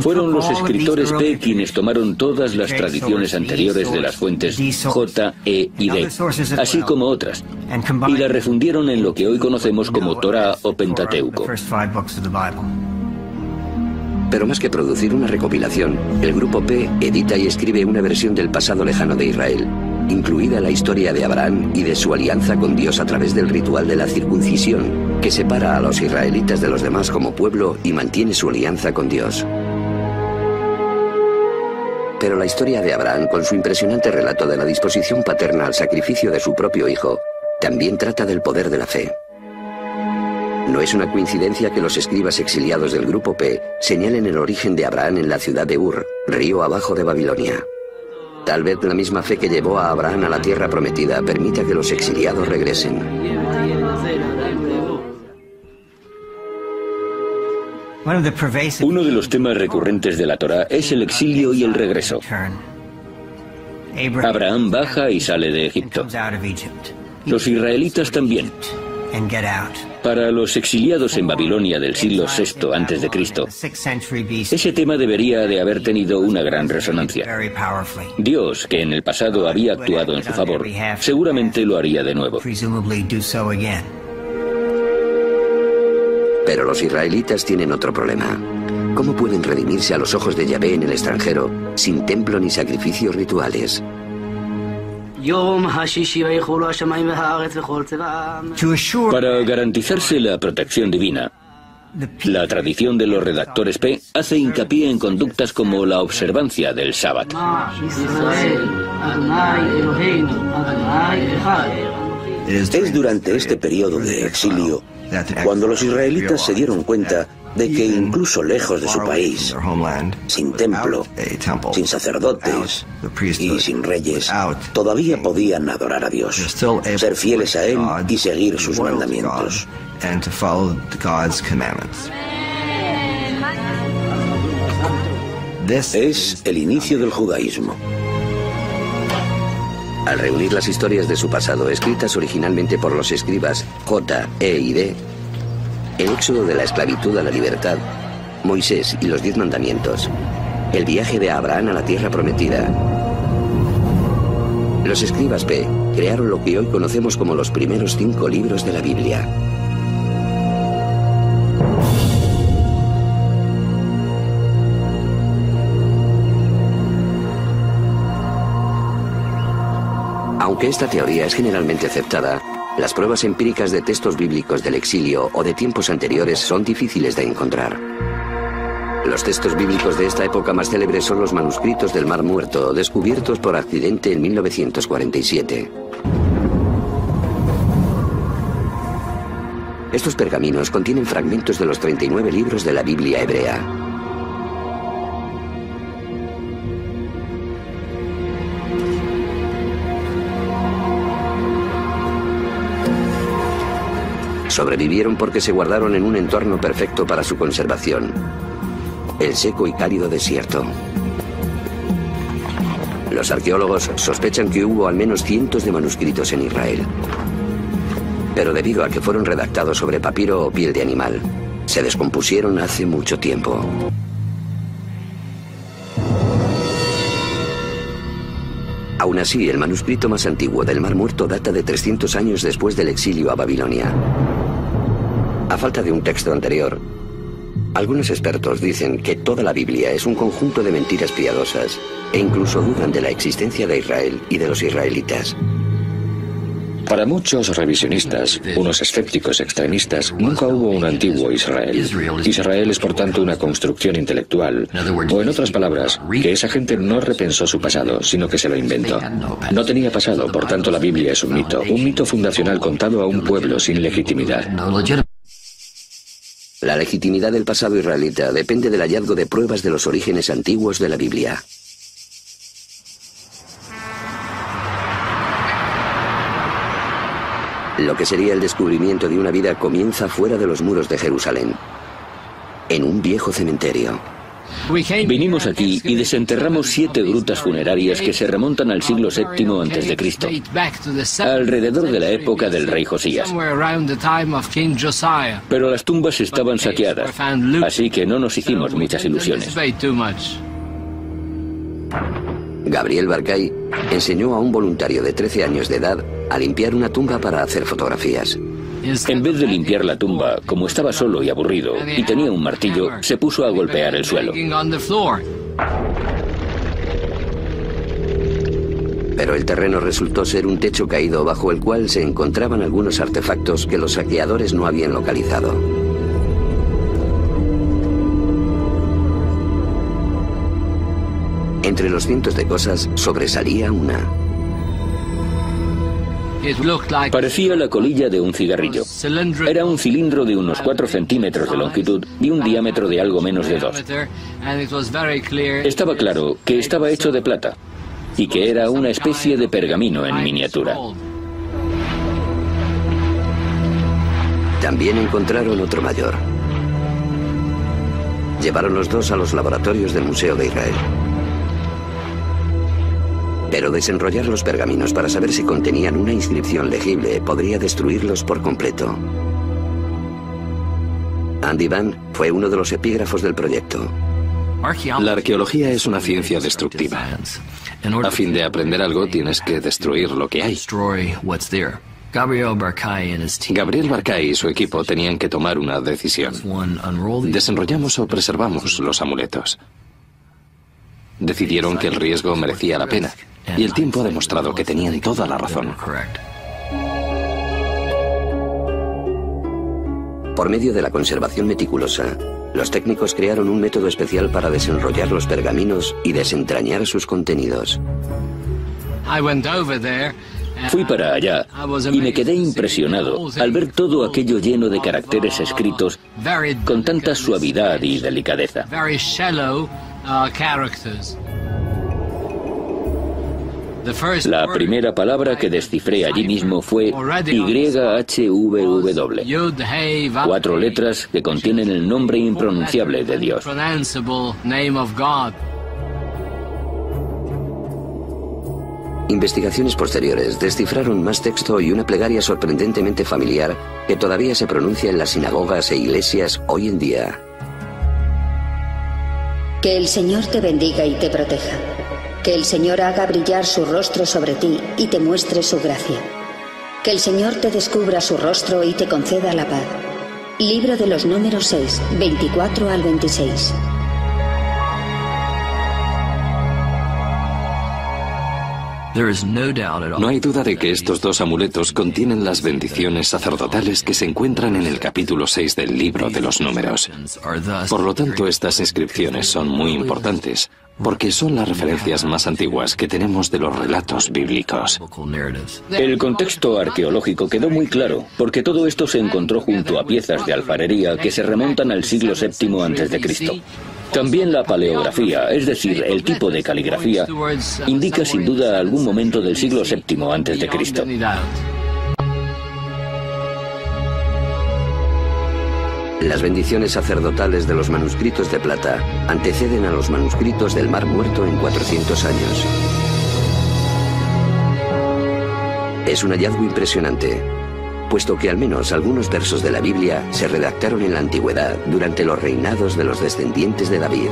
Speaker 8: Fueron los escritores P quienes tomaron todas las tradiciones anteriores de las fuentes J, E y D, así como otras, y las refundieron en lo que hoy conocemos como Torah o Pentateuco.
Speaker 1: Pero más que producir una recopilación, el grupo P edita y escribe una versión del pasado lejano de Israel, incluida la historia de Abraham y de su alianza con Dios a través del ritual de la circuncisión, que separa a los israelitas de los demás como pueblo y mantiene su alianza con Dios. Pero la historia de Abraham, con su impresionante relato de la disposición paterna al sacrificio de su propio hijo, también trata del poder de la fe. No es una coincidencia que los escribas exiliados del Grupo P señalen el origen de Abraham en la ciudad de Ur, río abajo de Babilonia. Tal vez la misma fe que llevó a Abraham a la tierra prometida permita que los exiliados regresen.
Speaker 8: Uno de los temas recurrentes de la Torá es el exilio y el regreso. Abraham baja y sale de Egipto. Los israelitas también. Para los exiliados en Babilonia del siglo VI a.C., ese tema debería de haber tenido una gran resonancia. Dios, que en el pasado había actuado en su favor, seguramente lo haría de nuevo.
Speaker 1: Pero los israelitas tienen otro problema. ¿Cómo pueden redimirse a los ojos de Yahvé en el extranjero sin templo ni sacrificios rituales?
Speaker 8: Para garantizarse la protección divina, la tradición de los redactores P hace hincapié en conductas como la observancia del sábado.
Speaker 5: Es durante este periodo de exilio cuando los israelitas se dieron cuenta de que incluso lejos de su país, sin templo, sin sacerdotes y sin reyes, todavía podían adorar a Dios, ser fieles a Él y seguir sus mandamientos. Es el inicio del judaísmo.
Speaker 1: Al reunir las historias de su pasado escritas originalmente por los escribas J, E y D, el éxodo de la esclavitud a la libertad, Moisés y los diez mandamientos, el viaje de Abraham a la tierra prometida. Los escribas P crearon lo que hoy conocemos como los primeros cinco libros de la Biblia. Aunque esta teoría es generalmente aceptada, las pruebas empíricas de textos bíblicos del exilio o de tiempos anteriores son difíciles de encontrar. Los textos bíblicos de esta época más célebres son los manuscritos del Mar Muerto, descubiertos por accidente en 1947. Estos pergaminos contienen fragmentos de los 39 libros de la Biblia hebrea. Sobrevivieron porque se guardaron en un entorno perfecto para su conservación, el seco y cálido desierto. Los arqueólogos sospechan que hubo al menos cientos de manuscritos en Israel. Pero debido a que fueron redactados sobre papiro o piel de animal, se descompusieron hace mucho tiempo. Aún así, el manuscrito más antiguo del Mar Muerto data de 300 años después del exilio a Babilonia. A falta de un texto anterior, algunos expertos dicen que toda la Biblia es un conjunto de mentiras piadosas e incluso dudan de la existencia de Israel y de los israelitas.
Speaker 3: Para muchos revisionistas, unos escépticos extremistas, nunca hubo un antiguo Israel. Israel es por tanto una construcción intelectual, o en otras palabras, que esa gente no repensó su pasado, sino que se lo inventó. No tenía pasado, por tanto la Biblia es un mito, un mito fundacional contado a un pueblo sin legitimidad.
Speaker 1: La legitimidad del pasado israelita depende del hallazgo de pruebas de los orígenes antiguos de la Biblia. Lo que sería el descubrimiento de una vida comienza fuera de los muros de Jerusalén, en un viejo cementerio.
Speaker 8: Vinimos aquí y desenterramos siete grutas funerarias que se remontan al siglo VII a.C., alrededor de la época del rey Josías. Pero las tumbas estaban saqueadas, así que no nos hicimos muchas ilusiones.
Speaker 1: Gabriel Barcay enseñó a un voluntario de 13 años de edad a limpiar una tumba para hacer fotografías.
Speaker 8: En vez de limpiar la tumba, como estaba solo y aburrido y tenía un martillo, se puso a golpear el suelo.
Speaker 1: Pero el terreno resultó ser un techo caído bajo el cual se encontraban algunos artefactos que los saqueadores no habían localizado. Entre los cientos de cosas sobresalía una.
Speaker 8: Parecía la colilla de un cigarrillo. Era un cilindro de unos 4 centímetros de longitud y un diámetro de algo menos de 2. Estaba claro que estaba hecho de plata y que era una especie de pergamino en miniatura.
Speaker 1: También encontraron otro mayor. Llevaron los dos a los laboratorios del Museo de Israel. Pero desenrollar los pergaminos para saber si contenían una inscripción legible podría destruirlos por completo. Andy Van fue uno de los epígrafos del proyecto.
Speaker 10: La arqueología es una ciencia destructiva. A fin de aprender algo tienes que destruir lo que hay. Gabriel Barkay y su equipo tenían que tomar una decisión. ¿Desenrollamos o preservamos los amuletos? Decidieron que el riesgo merecía la pena y el tiempo ha demostrado que tenían toda la razón.
Speaker 1: Por medio de la conservación meticulosa, los técnicos crearon un método especial para desenrollar los pergaminos y desentrañar sus contenidos.
Speaker 8: Fui para allá y me quedé impresionado al ver todo aquello lleno de caracteres escritos con tanta suavidad y delicadeza. La primera palabra que descifré allí mismo fue YHVW, cuatro letras que contienen el nombre impronunciable de Dios.
Speaker 1: Investigaciones posteriores descifraron más texto y una plegaria sorprendentemente familiar que todavía se pronuncia en las sinagogas e iglesias hoy en día.
Speaker 9: Que el Señor te bendiga y te proteja. Que el Señor haga brillar su rostro sobre ti y te muestre su gracia. Que el Señor te descubra su rostro y te conceda la paz. Libro de los números 6, 24 al 26.
Speaker 10: No hay duda de que estos dos amuletos contienen las bendiciones sacerdotales que se encuentran en el capítulo 6 del libro de los números. Por lo tanto, estas inscripciones son muy importantes, porque son las referencias más antiguas que tenemos de los relatos bíblicos.
Speaker 8: El contexto arqueológico quedó muy claro, porque todo esto se encontró junto a piezas de alfarería que se remontan al siglo VII a.C. También la paleografía, es decir, el tipo de caligrafía, indica sin duda algún momento del siglo VII antes
Speaker 1: Las bendiciones sacerdotales de los manuscritos de plata anteceden a los manuscritos del Mar Muerto en 400 años. Es un hallazgo impresionante, puesto que al menos algunos versos de la Biblia se redactaron en la antigüedad durante los reinados de los descendientes de David.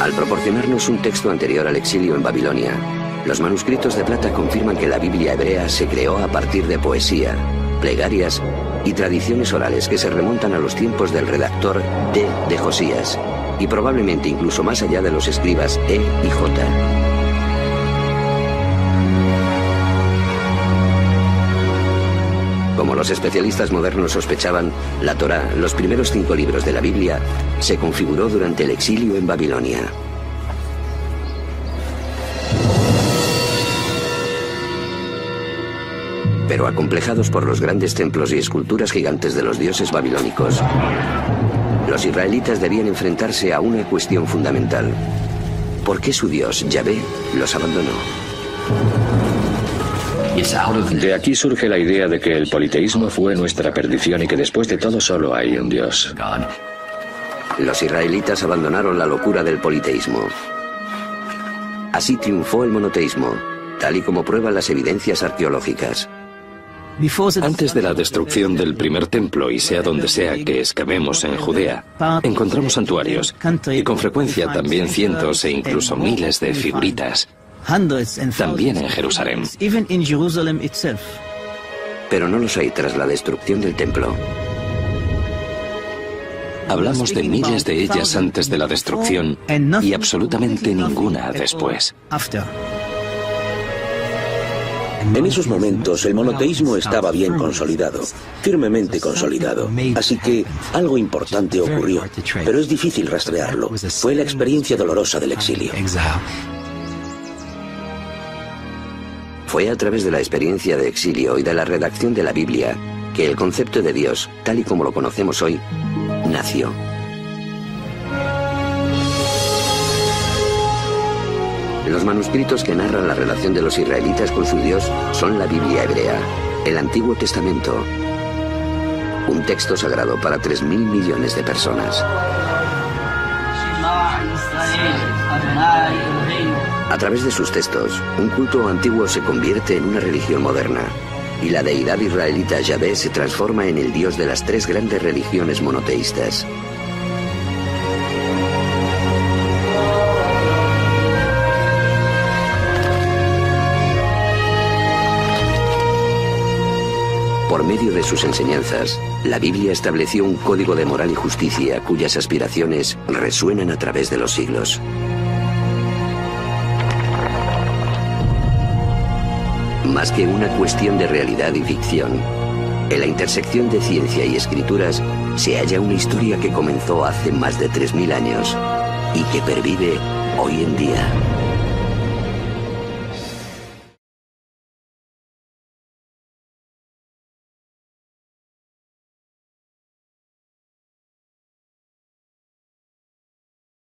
Speaker 1: Al proporcionarnos un texto anterior al exilio en Babilonia, los manuscritos de plata confirman que la Biblia hebrea se creó a partir de poesía, plegarias y tradiciones orales que se remontan a los tiempos del redactor D de Josías y probablemente incluso más allá de los escribas E y J. Como los especialistas modernos sospechaban, la Torá, los primeros cinco libros de la Biblia, se configuró durante el exilio en Babilonia. Pero acomplejados por los grandes templos y esculturas gigantes de los dioses babilónicos, los israelitas debían enfrentarse a una cuestión fundamental. ¿Por qué su dios, Yahvé, los abandonó?
Speaker 3: De aquí surge la idea de que el politeísmo fue nuestra perdición y que después de todo solo hay un Dios.
Speaker 1: Los israelitas abandonaron la locura del politeísmo. Así triunfó el monoteísmo, tal y como prueban las evidencias arqueológicas.
Speaker 10: Antes de la destrucción del primer templo y sea donde sea que excavemos en Judea, encontramos santuarios y con frecuencia también cientos e incluso miles de figuritas, también en Jerusalén.
Speaker 1: Pero no los hay tras la destrucción del templo.
Speaker 10: Hablamos de miles de ellas antes de la destrucción y absolutamente ninguna después.
Speaker 5: En esos momentos el monoteísmo estaba bien consolidado, firmemente consolidado. Así que algo importante ocurrió, pero es difícil rastrearlo. Fue la experiencia dolorosa del exilio.
Speaker 1: Fue a través de la experiencia de exilio y de la redacción de la Biblia que el concepto de Dios, tal y como lo conocemos hoy, nació. Los manuscritos que narran la relación de los israelitas con su Dios son la Biblia hebrea, el Antiguo Testamento, un texto sagrado para 3.000 millones de personas. A través de sus textos, un culto antiguo se convierte en una religión moderna, y la deidad israelita Yahvé se transforma en el dios de las tres grandes religiones monoteístas. De sus enseñanzas, la Biblia estableció un código de moral y justicia cuyas aspiraciones resuenan a través de los siglos. Más que una cuestión de realidad y ficción, en la intersección de ciencia y escrituras se halla una historia que comenzó hace más de 3.000 años y que pervive hoy en día.